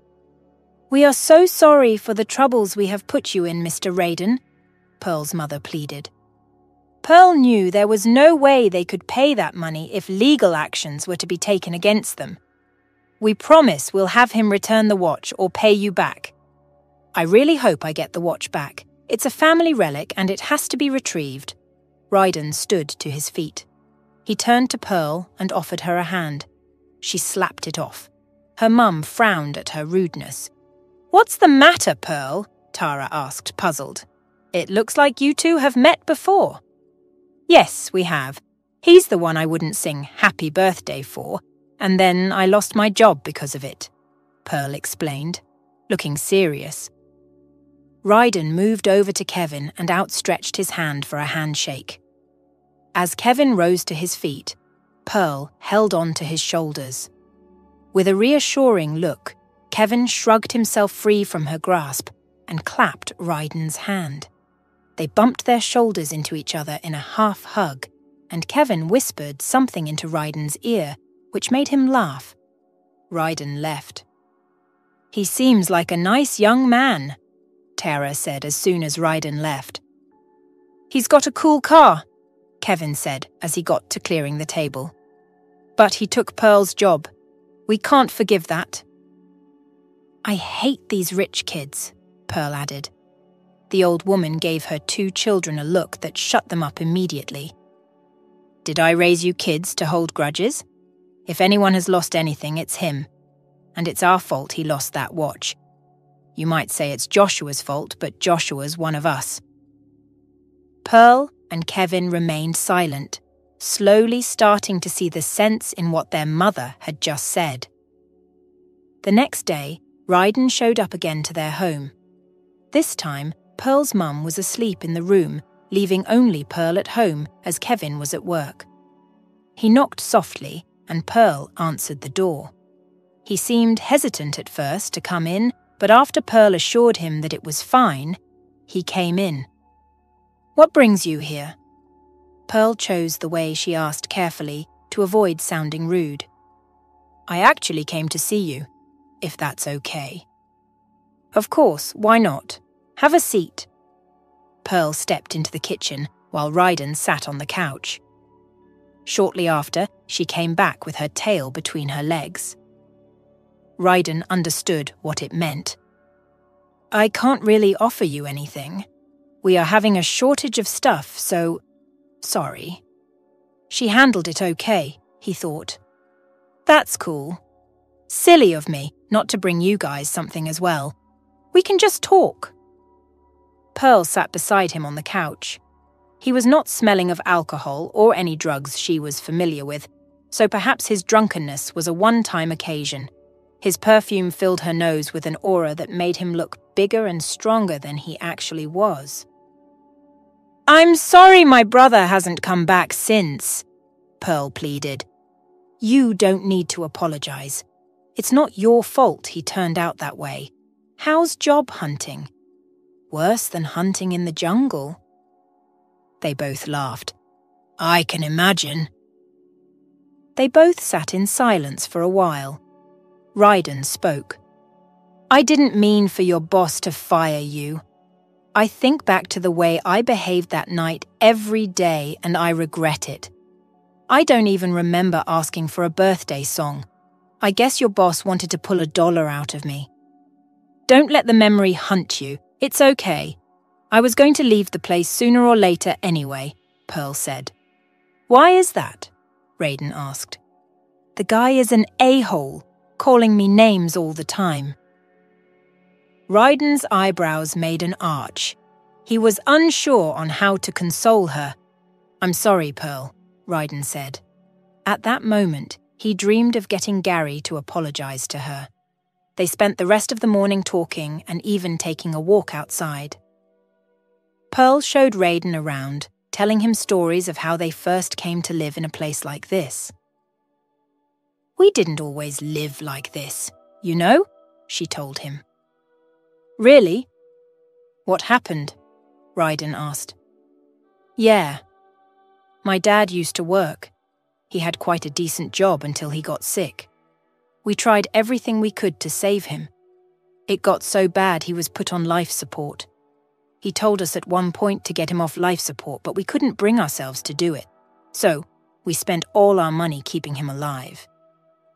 We are so sorry for the troubles we have put you in, Mr. Raiden, Pearl's mother pleaded. Pearl knew there was no way they could pay that money if legal actions were to be taken against them. We promise we'll have him return the watch or pay you back. I really hope I get the watch back. It's a family relic and it has to be retrieved. Ryden stood to his feet. He turned to Pearl and offered her a hand. She slapped it off. Her mum frowned at her rudeness. What's the matter, Pearl? Tara asked, puzzled. It looks like you two have met before. Yes, we have. He's the one I wouldn't sing Happy Birthday for, and then I lost my job because of it, Pearl explained, looking serious. Ryden moved over to Kevin and outstretched his hand for a handshake. As Kevin rose to his feet, Pearl held on to his shoulders. With a reassuring look, Kevin shrugged himself free from her grasp and clapped Ryden's hand. They bumped their shoulders into each other in a half hug, and Kevin whispered something into Ryden's ear which made him laugh. Ryden left. He seems like a nice young man, Tara said as soon as Ryden left. He's got a cool car, Kevin said as he got to clearing the table. But he took Pearl's job. We can't forgive that. I hate these rich kids, Pearl added. The old woman gave her two children a look that shut them up immediately. Did I raise you kids to hold grudges? If anyone has lost anything, it's him. And it's our fault he lost that watch. You might say it's Joshua's fault, but Joshua's one of us. Pearl and Kevin remained silent, slowly starting to see the sense in what their mother had just said. The next day, Ryden showed up again to their home. This time, Pearl's mum was asleep in the room, leaving only Pearl at home as Kevin was at work. He knocked softly and Pearl answered the door. He seemed hesitant at first to come in, but after Pearl assured him that it was fine, he came in. What brings you here? Pearl chose the way she asked carefully to avoid sounding rude. I actually came to see you, if that's okay. Of course, why not? Have a seat. Pearl stepped into the kitchen while Ryden sat on the couch. Shortly after, she came back with her tail between her legs. Ryden understood what it meant. I can't really offer you anything. We are having a shortage of stuff, so. sorry. She handled it okay, he thought. That's cool. Silly of me not to bring you guys something as well. We can just talk. Pearl sat beside him on the couch. He was not smelling of alcohol or any drugs she was familiar with, so perhaps his drunkenness was a one time occasion. His perfume filled her nose with an aura that made him look bigger and stronger than he actually was. I'm sorry my brother hasn't come back since, Pearl pleaded. You don't need to apologize. It's not your fault he turned out that way. How's job hunting? Worse than hunting in the jungle. They both laughed. I can imagine. They both sat in silence for a while. Raiden spoke. I didn't mean for your boss to fire you. I think back to the way I behaved that night every day and I regret it. I don't even remember asking for a birthday song. I guess your boss wanted to pull a dollar out of me. Don't let the memory hunt you. It's okay. I was going to leave the place sooner or later anyway, Pearl said. Why is that? Raiden asked. The guy is an a-hole, calling me names all the time. Raiden's eyebrows made an arch. He was unsure on how to console her. I'm sorry, Pearl, Raiden said. At that moment, he dreamed of getting Gary to apologize to her. They spent the rest of the morning talking and even taking a walk outside. Pearl showed Raiden around, telling him stories of how they first came to live in a place like this. We didn't always live like this, you know, she told him. Really? What happened? Raiden asked. Yeah. My dad used to work. He had quite a decent job until he got sick. We tried everything we could to save him. It got so bad he was put on life support. He told us at one point to get him off life support, but we couldn't bring ourselves to do it. So, we spent all our money keeping him alive.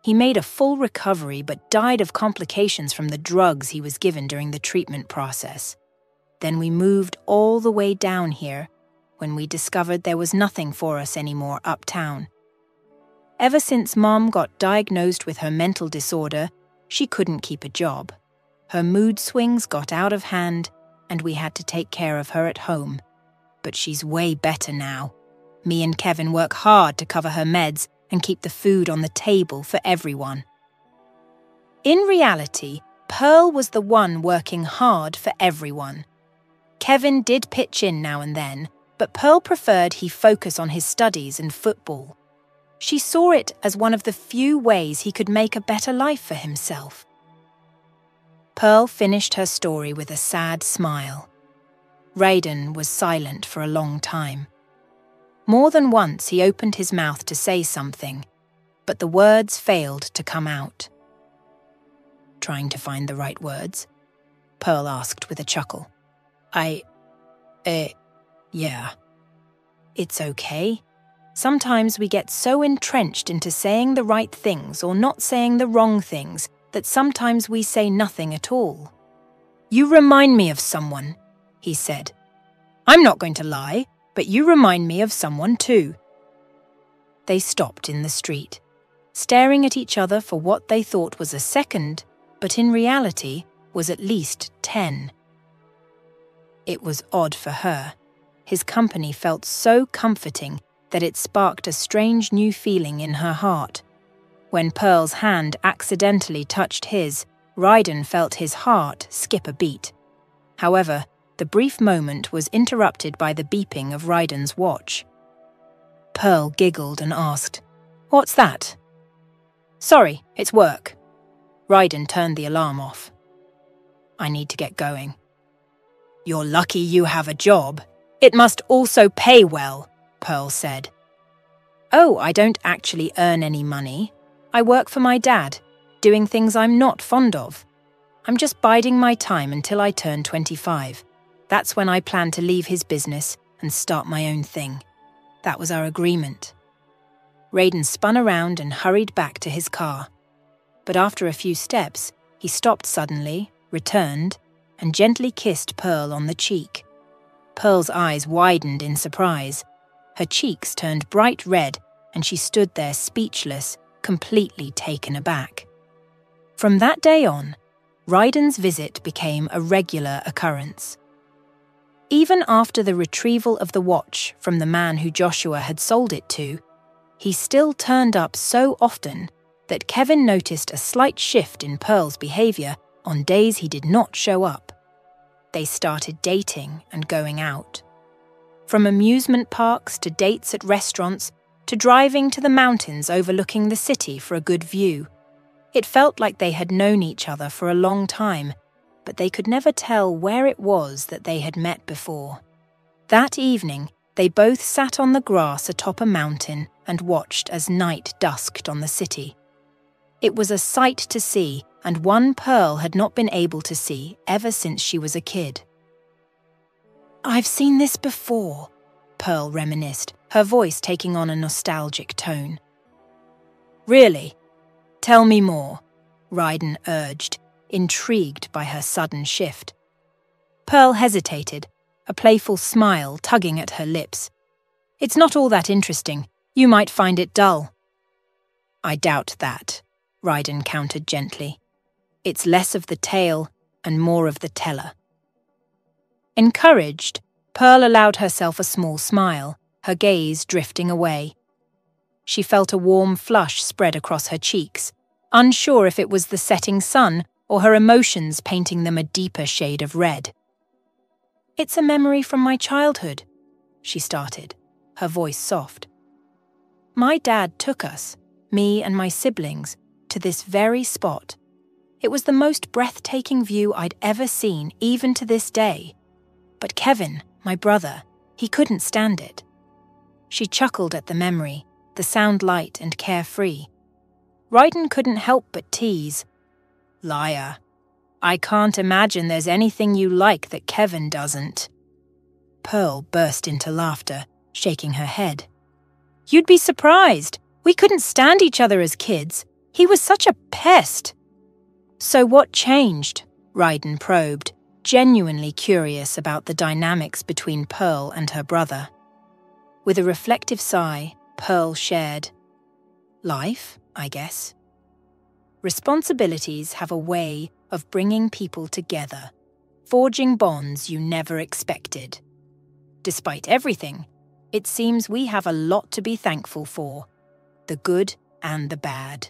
He made a full recovery but died of complications from the drugs he was given during the treatment process. Then we moved all the way down here when we discovered there was nothing for us anymore uptown. Ever since Mom got diagnosed with her mental disorder, she couldn't keep a job. Her mood swings got out of hand, and we had to take care of her at home. But she's way better now. Me and Kevin work hard to cover her meds and keep the food on the table for everyone. In reality, Pearl was the one working hard for everyone. Kevin did pitch in now and then, but Pearl preferred he focus on his studies and football. She saw it as one of the few ways he could make a better life for himself. Pearl finished her story with a sad smile. Raiden was silent for a long time. More than once he opened his mouth to say something, but the words failed to come out. Trying to find the right words, Pearl asked with a chuckle. I. eh, yeah. It's okay. Sometimes we get so entrenched into saying the right things or not saying the wrong things that sometimes we say nothing at all. You remind me of someone, he said. I'm not going to lie, but you remind me of someone too. They stopped in the street, staring at each other for what they thought was a second, but in reality was at least ten. It was odd for her. His company felt so comforting that it sparked a strange new feeling in her heart. When Pearl's hand accidentally touched his, Raiden felt his heart skip a beat. However, the brief moment was interrupted by the beeping of Raiden's watch. Pearl giggled and asked, What's that? Sorry, it's work. Raiden turned the alarm off. I need to get going. You're lucky you have a job. It must also pay well, Pearl said. Oh, I don't actually earn any money. I work for my dad, doing things I'm not fond of. I'm just biding my time until I turn 25. That's when I plan to leave his business and start my own thing. That was our agreement. Raiden spun around and hurried back to his car. But after a few steps, he stopped suddenly, returned, and gently kissed Pearl on the cheek. Pearl's eyes widened in surprise. Her cheeks turned bright red, and she stood there speechless, completely taken aback. From that day on, Ryden's visit became a regular occurrence. Even after the retrieval of the watch from the man who Joshua had sold it to, he still turned up so often that Kevin noticed a slight shift in Pearl's behaviour on days he did not show up. They started dating and going out. From amusement parks to dates at restaurants, to driving to the mountains overlooking the city for a good view. It felt like they had known each other for a long time, but they could never tell where it was that they had met before. That evening, they both sat on the grass atop a mountain and watched as night dusked on the city. It was a sight to see, and one Pearl had not been able to see ever since she was a kid. I've seen this before, Pearl reminisced, her voice taking on a nostalgic tone. Really? Tell me more, Ryden urged, intrigued by her sudden shift. Pearl hesitated, a playful smile tugging at her lips. It's not all that interesting. You might find it dull. I doubt that, Ryden countered gently. It's less of the tale and more of the teller. Encouraged, Pearl allowed herself a small smile, her gaze drifting away. She felt a warm flush spread across her cheeks, unsure if it was the setting sun or her emotions painting them a deeper shade of red. It's a memory from my childhood, she started, her voice soft. My dad took us, me and my siblings, to this very spot. It was the most breathtaking view I'd ever seen, even to this day. But Kevin, my brother, he couldn't stand it. She chuckled at the memory, the sound light and carefree. Ryden couldn't help but tease. Liar. I can't imagine there's anything you like that Kevin doesn't. Pearl burst into laughter, shaking her head. You'd be surprised. We couldn't stand each other as kids. He was such a pest. So what changed? Ryden probed, genuinely curious about the dynamics between Pearl and her brother. With a reflective sigh, Pearl shared, Life, I guess. Responsibilities have a way of bringing people together, forging bonds you never expected. Despite everything, it seems we have a lot to be thankful for the good and the bad.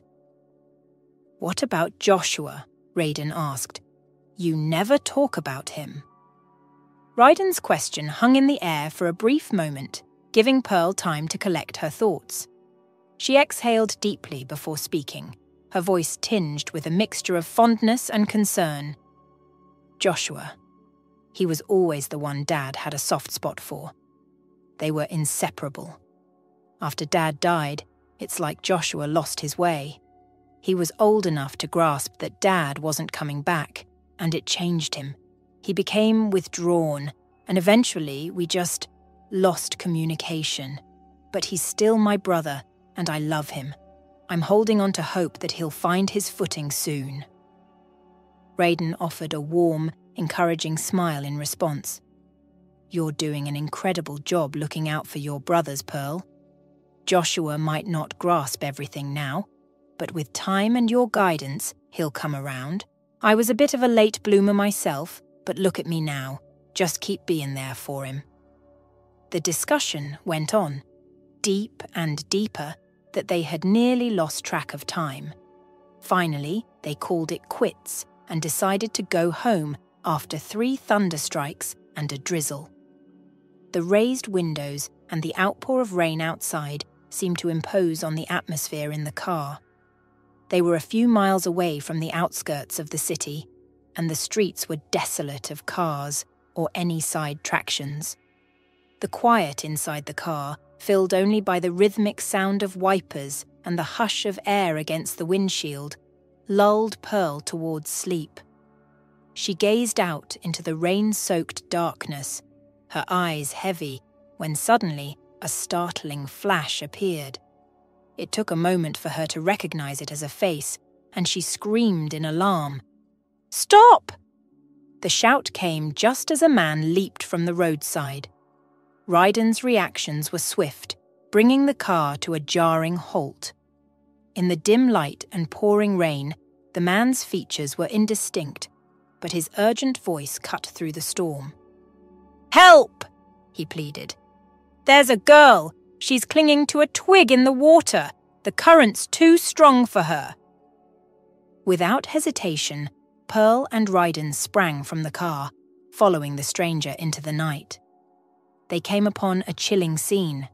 What about Joshua? Ryden asked. You never talk about him. Ryden's question hung in the air for a brief moment, giving Pearl time to collect her thoughts. She exhaled deeply before speaking, her voice tinged with a mixture of fondness and concern. Joshua. He was always the one Dad had a soft spot for. They were inseparable. After Dad died, it's like Joshua lost his way. He was old enough to grasp that Dad wasn't coming back, and it changed him. He became withdrawn, and eventually we just lost communication. But he's still my brother, and I love him. I'm holding on to hope that he'll find his footing soon. Ryden offered a warm, encouraging smile in response. You're doing an incredible job looking out for your brothers, Pearl. Joshua might not grasp everything now, but with time and your guidance, he'll come around. I was a bit of a late bloomer myself, but look at me now. Just keep being there for him. The discussion went on, deep and deeper, that they had nearly lost track of time. Finally, they called it quits and decided to go home after three thunderstrikes and a drizzle. The raised windows and the outpour of rain outside seemed to impose on the atmosphere in the car. They were a few miles away from the outskirts of the city, and the streets were desolate of cars or any side tractions. The quiet inside the car filled only by the rhythmic sound of wipers and the hush of air against the windshield, lulled Pearl towards sleep. She gazed out into the rain soaked darkness, her eyes heavy, when suddenly a startling flash appeared. It took a moment for her to recognize it as a face, and she screamed in alarm. Stop! The shout came just as a man leaped from the roadside. Ryden's reactions were swift, bringing the car to a jarring halt. In the dim light and pouring rain, the man's features were indistinct, but his urgent voice cut through the storm. Help! he pleaded. There's a girl. She's clinging to a twig in the water. The current's too strong for her. Without hesitation, Pearl and Ryden sprang from the car, following the stranger into the night they came upon a chilling scene.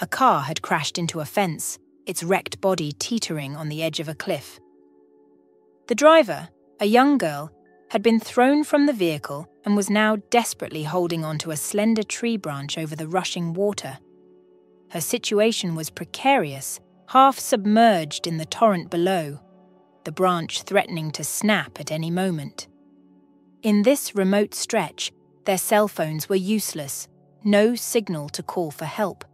A car had crashed into a fence, its wrecked body teetering on the edge of a cliff. The driver, a young girl, had been thrown from the vehicle and was now desperately holding onto a slender tree branch over the rushing water. Her situation was precarious, half submerged in the torrent below, the branch threatening to snap at any moment. In this remote stretch, their cell phones were useless, no signal to call for help.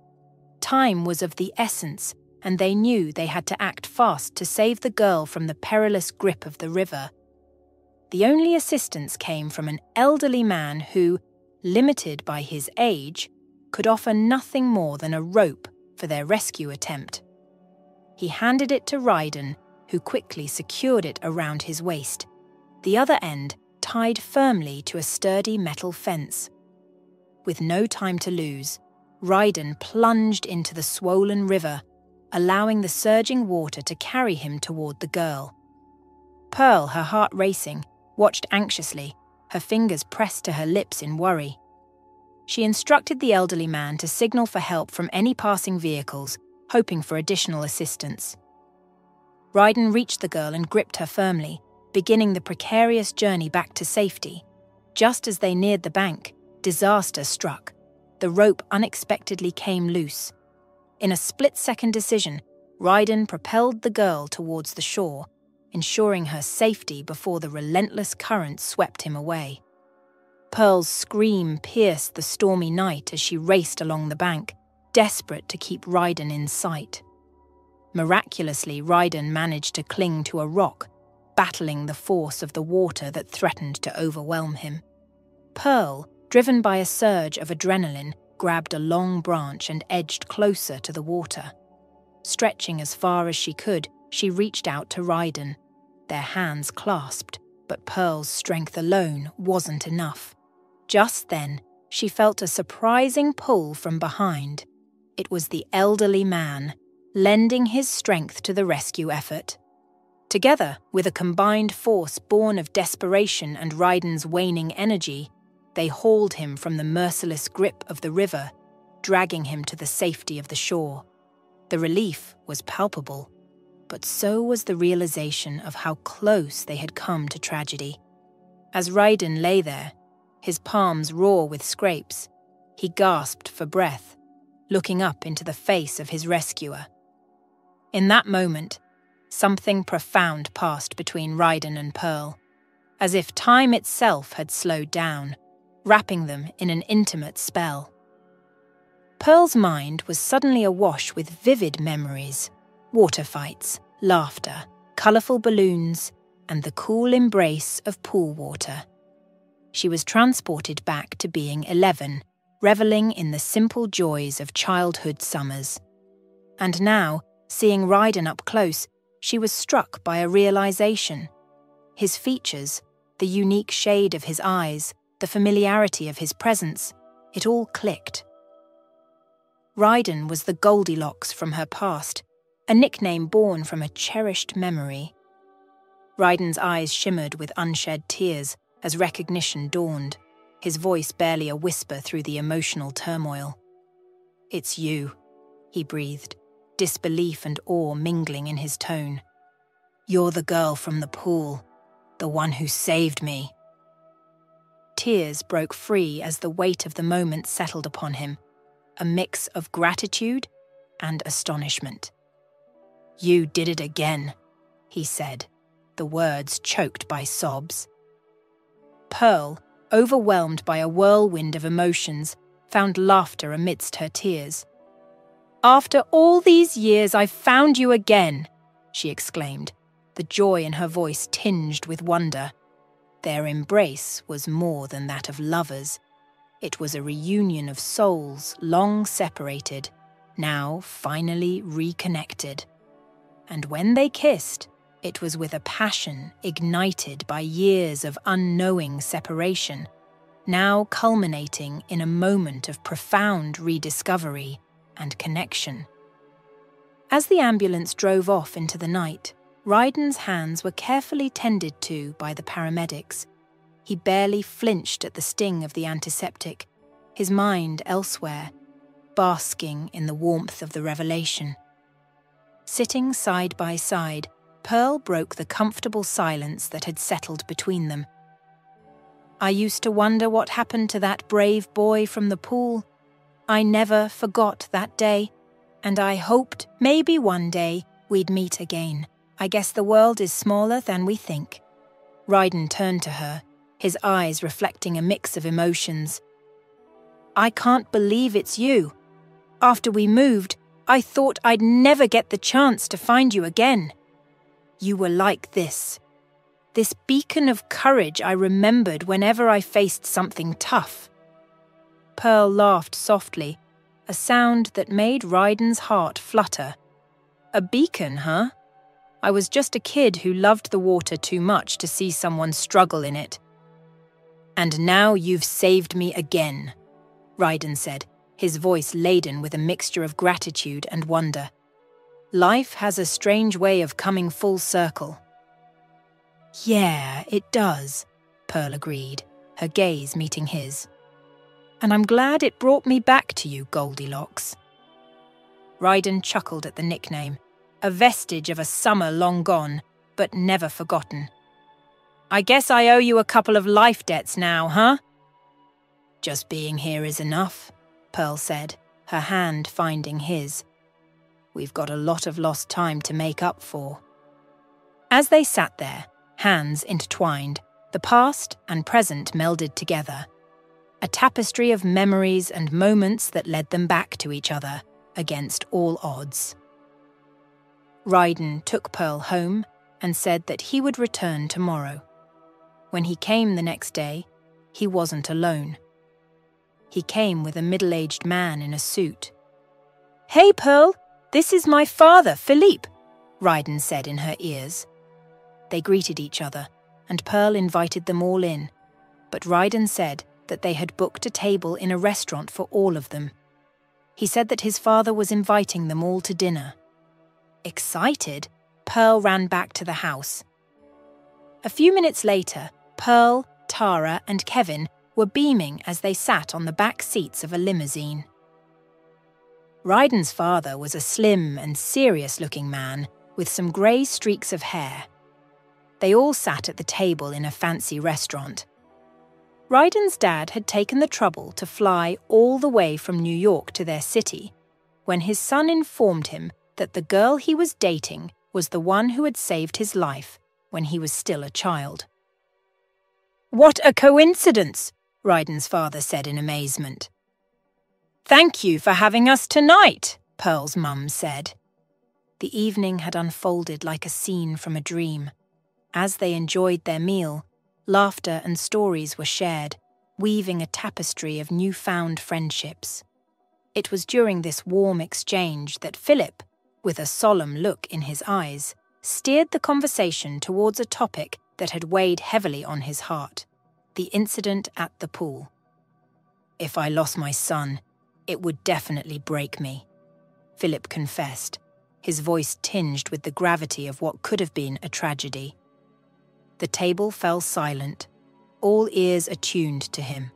Time was of the essence, and they knew they had to act fast to save the girl from the perilous grip of the river. The only assistance came from an elderly man who, limited by his age, could offer nothing more than a rope for their rescue attempt. He handed it to Ryden, who quickly secured it around his waist, the other end tied firmly to a sturdy metal fence. With no time to lose, Ryden plunged into the swollen river, allowing the surging water to carry him toward the girl. Pearl, her heart racing, watched anxiously, her fingers pressed to her lips in worry. She instructed the elderly man to signal for help from any passing vehicles, hoping for additional assistance. Ryden reached the girl and gripped her firmly, beginning the precarious journey back to safety. Just as they neared the bank, disaster struck. The rope unexpectedly came loose. In a split second decision, Ryden propelled the girl towards the shore, ensuring her safety before the relentless current swept him away. Pearl's scream pierced the stormy night as she raced along the bank, desperate to keep Ryden in sight. Miraculously, Ryden managed to cling to a rock, battling the force of the water that threatened to overwhelm him. Pearl, driven by a surge of adrenaline, grabbed a long branch and edged closer to the water. Stretching as far as she could, she reached out to Ryden. Their hands clasped, but Pearl's strength alone wasn't enough. Just then, she felt a surprising pull from behind. It was the elderly man, lending his strength to the rescue effort. Together, with a combined force born of desperation and Ryden's waning energy, they hauled him from the merciless grip of the river, dragging him to the safety of the shore. The relief was palpable, but so was the realization of how close they had come to tragedy. As Ryden lay there, his palms raw with scrapes, he gasped for breath, looking up into the face of his rescuer. In that moment, something profound passed between Ryden and Pearl, as if time itself had slowed down wrapping them in an intimate spell. Pearl's mind was suddenly awash with vivid memories water fights, laughter, colourful balloons, and the cool embrace of pool water. She was transported back to being 11, revelling in the simple joys of childhood summers. And now, seeing Ryden up close, she was struck by a realization. His features, the unique shade of his eyes, the familiarity of his presence, it all clicked. Ryden was the Goldilocks from her past, a nickname born from a cherished memory. Ryden's eyes shimmered with unshed tears as recognition dawned, his voice barely a whisper through the emotional turmoil. It's you, he breathed, disbelief and awe mingling in his tone. You're the girl from the pool, the one who saved me tears broke free as the weight of the moment settled upon him, a mix of gratitude and astonishment. You did it again, he said, the words choked by sobs. Pearl, overwhelmed by a whirlwind of emotions, found laughter amidst her tears. After all these years, I've found you again, she exclaimed, the joy in her voice tinged with wonder. Their embrace was more than that of lovers. It was a reunion of souls long separated, now finally reconnected. And when they kissed, it was with a passion ignited by years of unknowing separation, now culminating in a moment of profound rediscovery and connection. As the ambulance drove off into the night, Ryden's hands were carefully tended to by the paramedics. He barely flinched at the sting of the antiseptic, his mind elsewhere, basking in the warmth of the revelation. Sitting side by side, Pearl broke the comfortable silence that had settled between them. I used to wonder what happened to that brave boy from the pool. I never forgot that day, and I hoped maybe one day we'd meet again. I guess the world is smaller than we think. Ryden turned to her, his eyes reflecting a mix of emotions. I can't believe it's you. After we moved, I thought I'd never get the chance to find you again. You were like this. This beacon of courage I remembered whenever I faced something tough. Pearl laughed softly, a sound that made Ryden's heart flutter. A beacon, huh? I was just a kid who loved the water too much to see someone struggle in it. And now you've saved me again, Ryden said, his voice laden with a mixture of gratitude and wonder. Life has a strange way of coming full circle. Yeah, it does, Pearl agreed, her gaze meeting his. And I'm glad it brought me back to you, Goldilocks. Ryden chuckled at the nickname, a vestige of a summer long gone, but never forgotten. I guess I owe you a couple of life debts now, huh? Just being here is enough, Pearl said, her hand finding his. We've got a lot of lost time to make up for. As they sat there, hands intertwined, the past and present melded together. A tapestry of memories and moments that led them back to each other, against all odds. Ryden took Pearl home and said that he would return tomorrow. When he came the next day, he wasn't alone. He came with a middle aged man in a suit. Hey, Pearl, this is my father, Philippe, Ryden said in her ears. They greeted each other, and Pearl invited them all in, but Ryden said that they had booked a table in a restaurant for all of them. He said that his father was inviting them all to dinner. Excited, Pearl ran back to the house. A few minutes later, Pearl, Tara, and Kevin were beaming as they sat on the back seats of a limousine. Ryden's father was a slim and serious looking man with some grey streaks of hair. They all sat at the table in a fancy restaurant. Ryden's dad had taken the trouble to fly all the way from New York to their city when his son informed him that the girl he was dating was the one who had saved his life when he was still a child. What a coincidence, Ryden's father said in amazement. Thank you for having us tonight, Pearl's mum said. The evening had unfolded like a scene from a dream. As they enjoyed their meal, laughter and stories were shared, weaving a tapestry of newfound friendships. It was during this warm exchange that Philip, with a solemn look in his eyes, steered the conversation towards a topic that had weighed heavily on his heart the incident at the pool. If I lost my son, it would definitely break me, Philip confessed, his voice tinged with the gravity of what could have been a tragedy. The table fell silent, all ears attuned to him.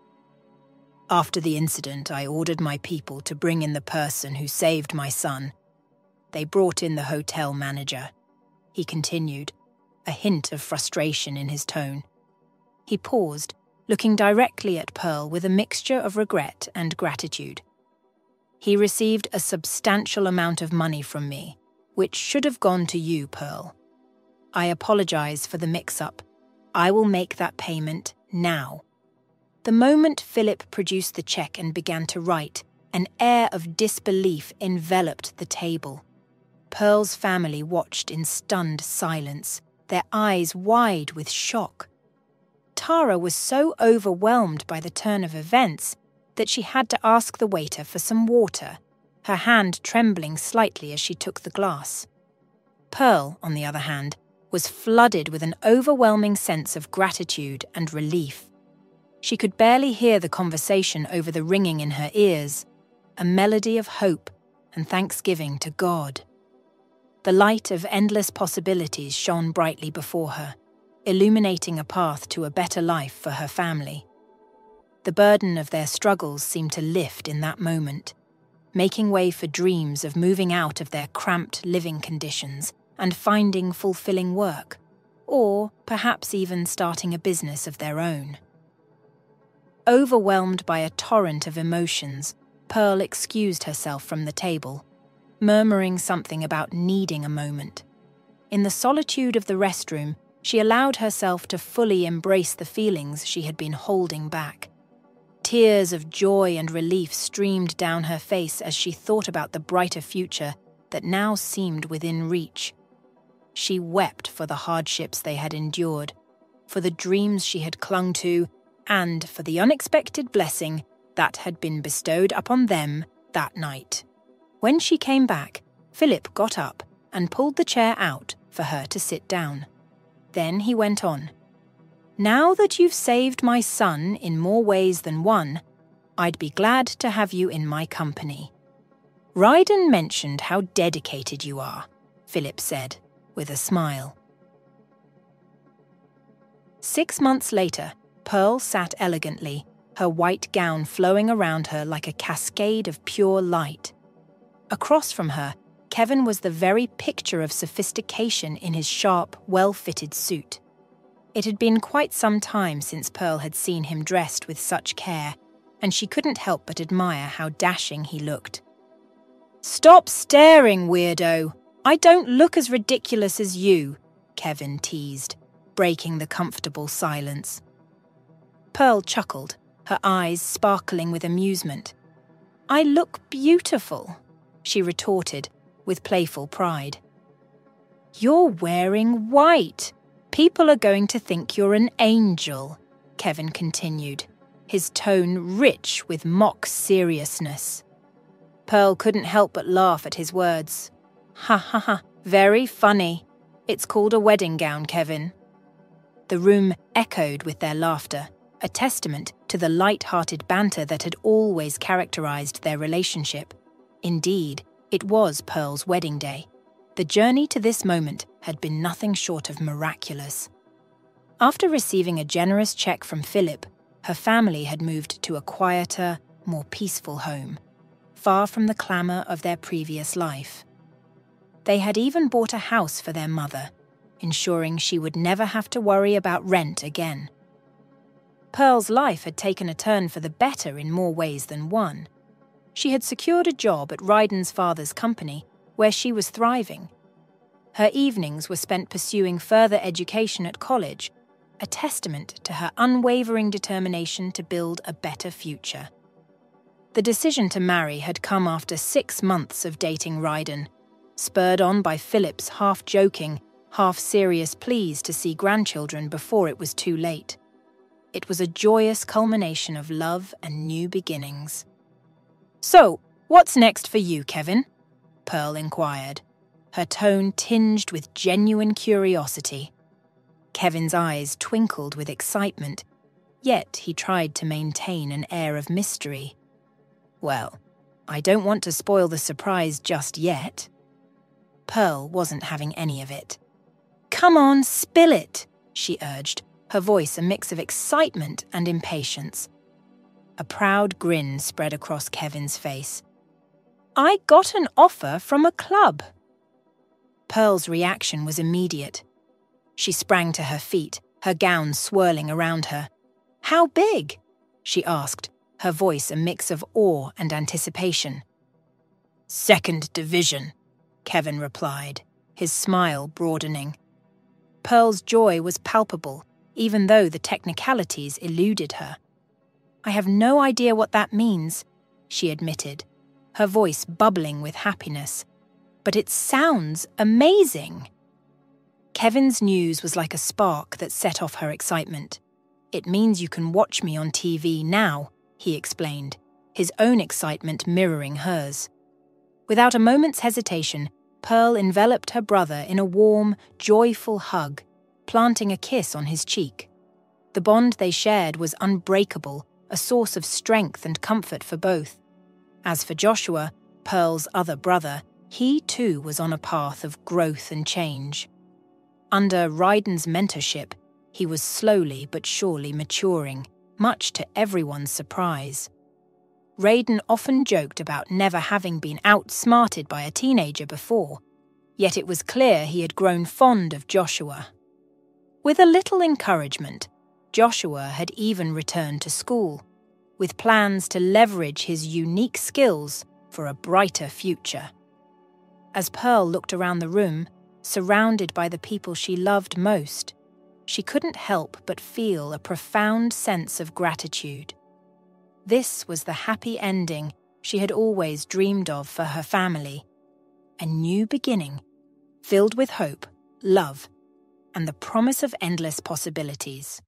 After the incident, I ordered my people to bring in the person who saved my son. They brought in the hotel manager. He continued, a hint of frustration in his tone. He paused, looking directly at Pearl with a mixture of regret and gratitude. He received a substantial amount of money from me, which should have gone to you, Pearl. I apologize for the mix up. I will make that payment now. The moment Philip produced the check and began to write, an air of disbelief enveloped the table. Pearl's family watched in stunned silence, their eyes wide with shock. Tara was so overwhelmed by the turn of events that she had to ask the waiter for some water, her hand trembling slightly as she took the glass. Pearl, on the other hand, was flooded with an overwhelming sense of gratitude and relief. She could barely hear the conversation over the ringing in her ears, a melody of hope and thanksgiving to God. The light of endless possibilities shone brightly before her, illuminating a path to a better life for her family. The burden of their struggles seemed to lift in that moment, making way for dreams of moving out of their cramped living conditions and finding fulfilling work, or perhaps even starting a business of their own. Overwhelmed by a torrent of emotions, Pearl excused herself from the table, murmuring something about needing a moment. In the solitude of the restroom, she allowed herself to fully embrace the feelings she had been holding back. Tears of joy and relief streamed down her face as she thought about the brighter future that now seemed within reach. She wept for the hardships they had endured, for the dreams she had clung to, and for the unexpected blessing that had been bestowed upon them that night. When she came back, Philip got up and pulled the chair out for her to sit down. Then he went on. Now that you've saved my son in more ways than one, I'd be glad to have you in my company. Ryden mentioned how dedicated you are, Philip said, with a smile. Six months later, Pearl sat elegantly, her white gown flowing around her like a cascade of pure light. Across from her, Kevin was the very picture of sophistication in his sharp, well fitted suit. It had been quite some time since Pearl had seen him dressed with such care, and she couldn't help but admire how dashing he looked. Stop staring, weirdo. I don't look as ridiculous as you, Kevin teased, breaking the comfortable silence. Pearl chuckled, her eyes sparkling with amusement. I look beautiful, she retorted with playful pride. You're wearing white. People are going to think you're an angel, Kevin continued, his tone rich with mock seriousness. Pearl couldn't help but laugh at his words. Ha ha ha, very funny. It's called a wedding gown, Kevin. The room echoed with their laughter, a testament to the light-hearted banter that had always characterized their relationship. Indeed, it was Pearl's wedding day. The journey to this moment had been nothing short of miraculous. After receiving a generous check from Philip, her family had moved to a quieter, more peaceful home, far from the clamour of their previous life. They had even bought a house for their mother, ensuring she would never have to worry about rent again. Pearl's life had taken a turn for the better in more ways than one. She had secured a job at Ryden's father's company, where she was thriving. Her evenings were spent pursuing further education at college, a testament to her unwavering determination to build a better future. The decision to marry had come after six months of dating Ryden, spurred on by Philip's half joking, half serious pleas to see grandchildren before it was too late. It was a joyous culmination of love and new beginnings. So, what's next for you, Kevin? Pearl inquired, her tone tinged with genuine curiosity. Kevin's eyes twinkled with excitement, yet he tried to maintain an air of mystery. Well, I don't want to spoil the surprise just yet. Pearl wasn't having any of it. Come on, spill it, she urged, her voice a mix of excitement and impatience. A proud grin spread across Kevin's face. I got an offer from a club. Pearl's reaction was immediate. She sprang to her feet, her gown swirling around her. How big? she asked, her voice a mix of awe and anticipation. Second Division, Kevin replied, his smile broadening. Pearl's joy was palpable, even though the technicalities eluded her. I have no idea what that means, she admitted, her voice bubbling with happiness. But it sounds amazing. Kevin's news was like a spark that set off her excitement. It means you can watch me on TV now, he explained, his own excitement mirroring hers. Without a moment's hesitation, Pearl enveloped her brother in a warm, joyful hug, planting a kiss on his cheek. The bond they shared was unbreakable, a source of strength and comfort for both. As for Joshua, Pearl's other brother, he too was on a path of growth and change. Under Ryden's mentorship, he was slowly but surely maturing, much to everyone's surprise. Ryden often joked about never having been outsmarted by a teenager before, yet it was clear he had grown fond of Joshua. With a little encouragement, Joshua had even returned to school, with plans to leverage his unique skills for a brighter future. As Pearl looked around the room, surrounded by the people she loved most, she couldn't help but feel a profound sense of gratitude. This was the happy ending she had always dreamed of for her family a new beginning, filled with hope, love, and the promise of endless possibilities.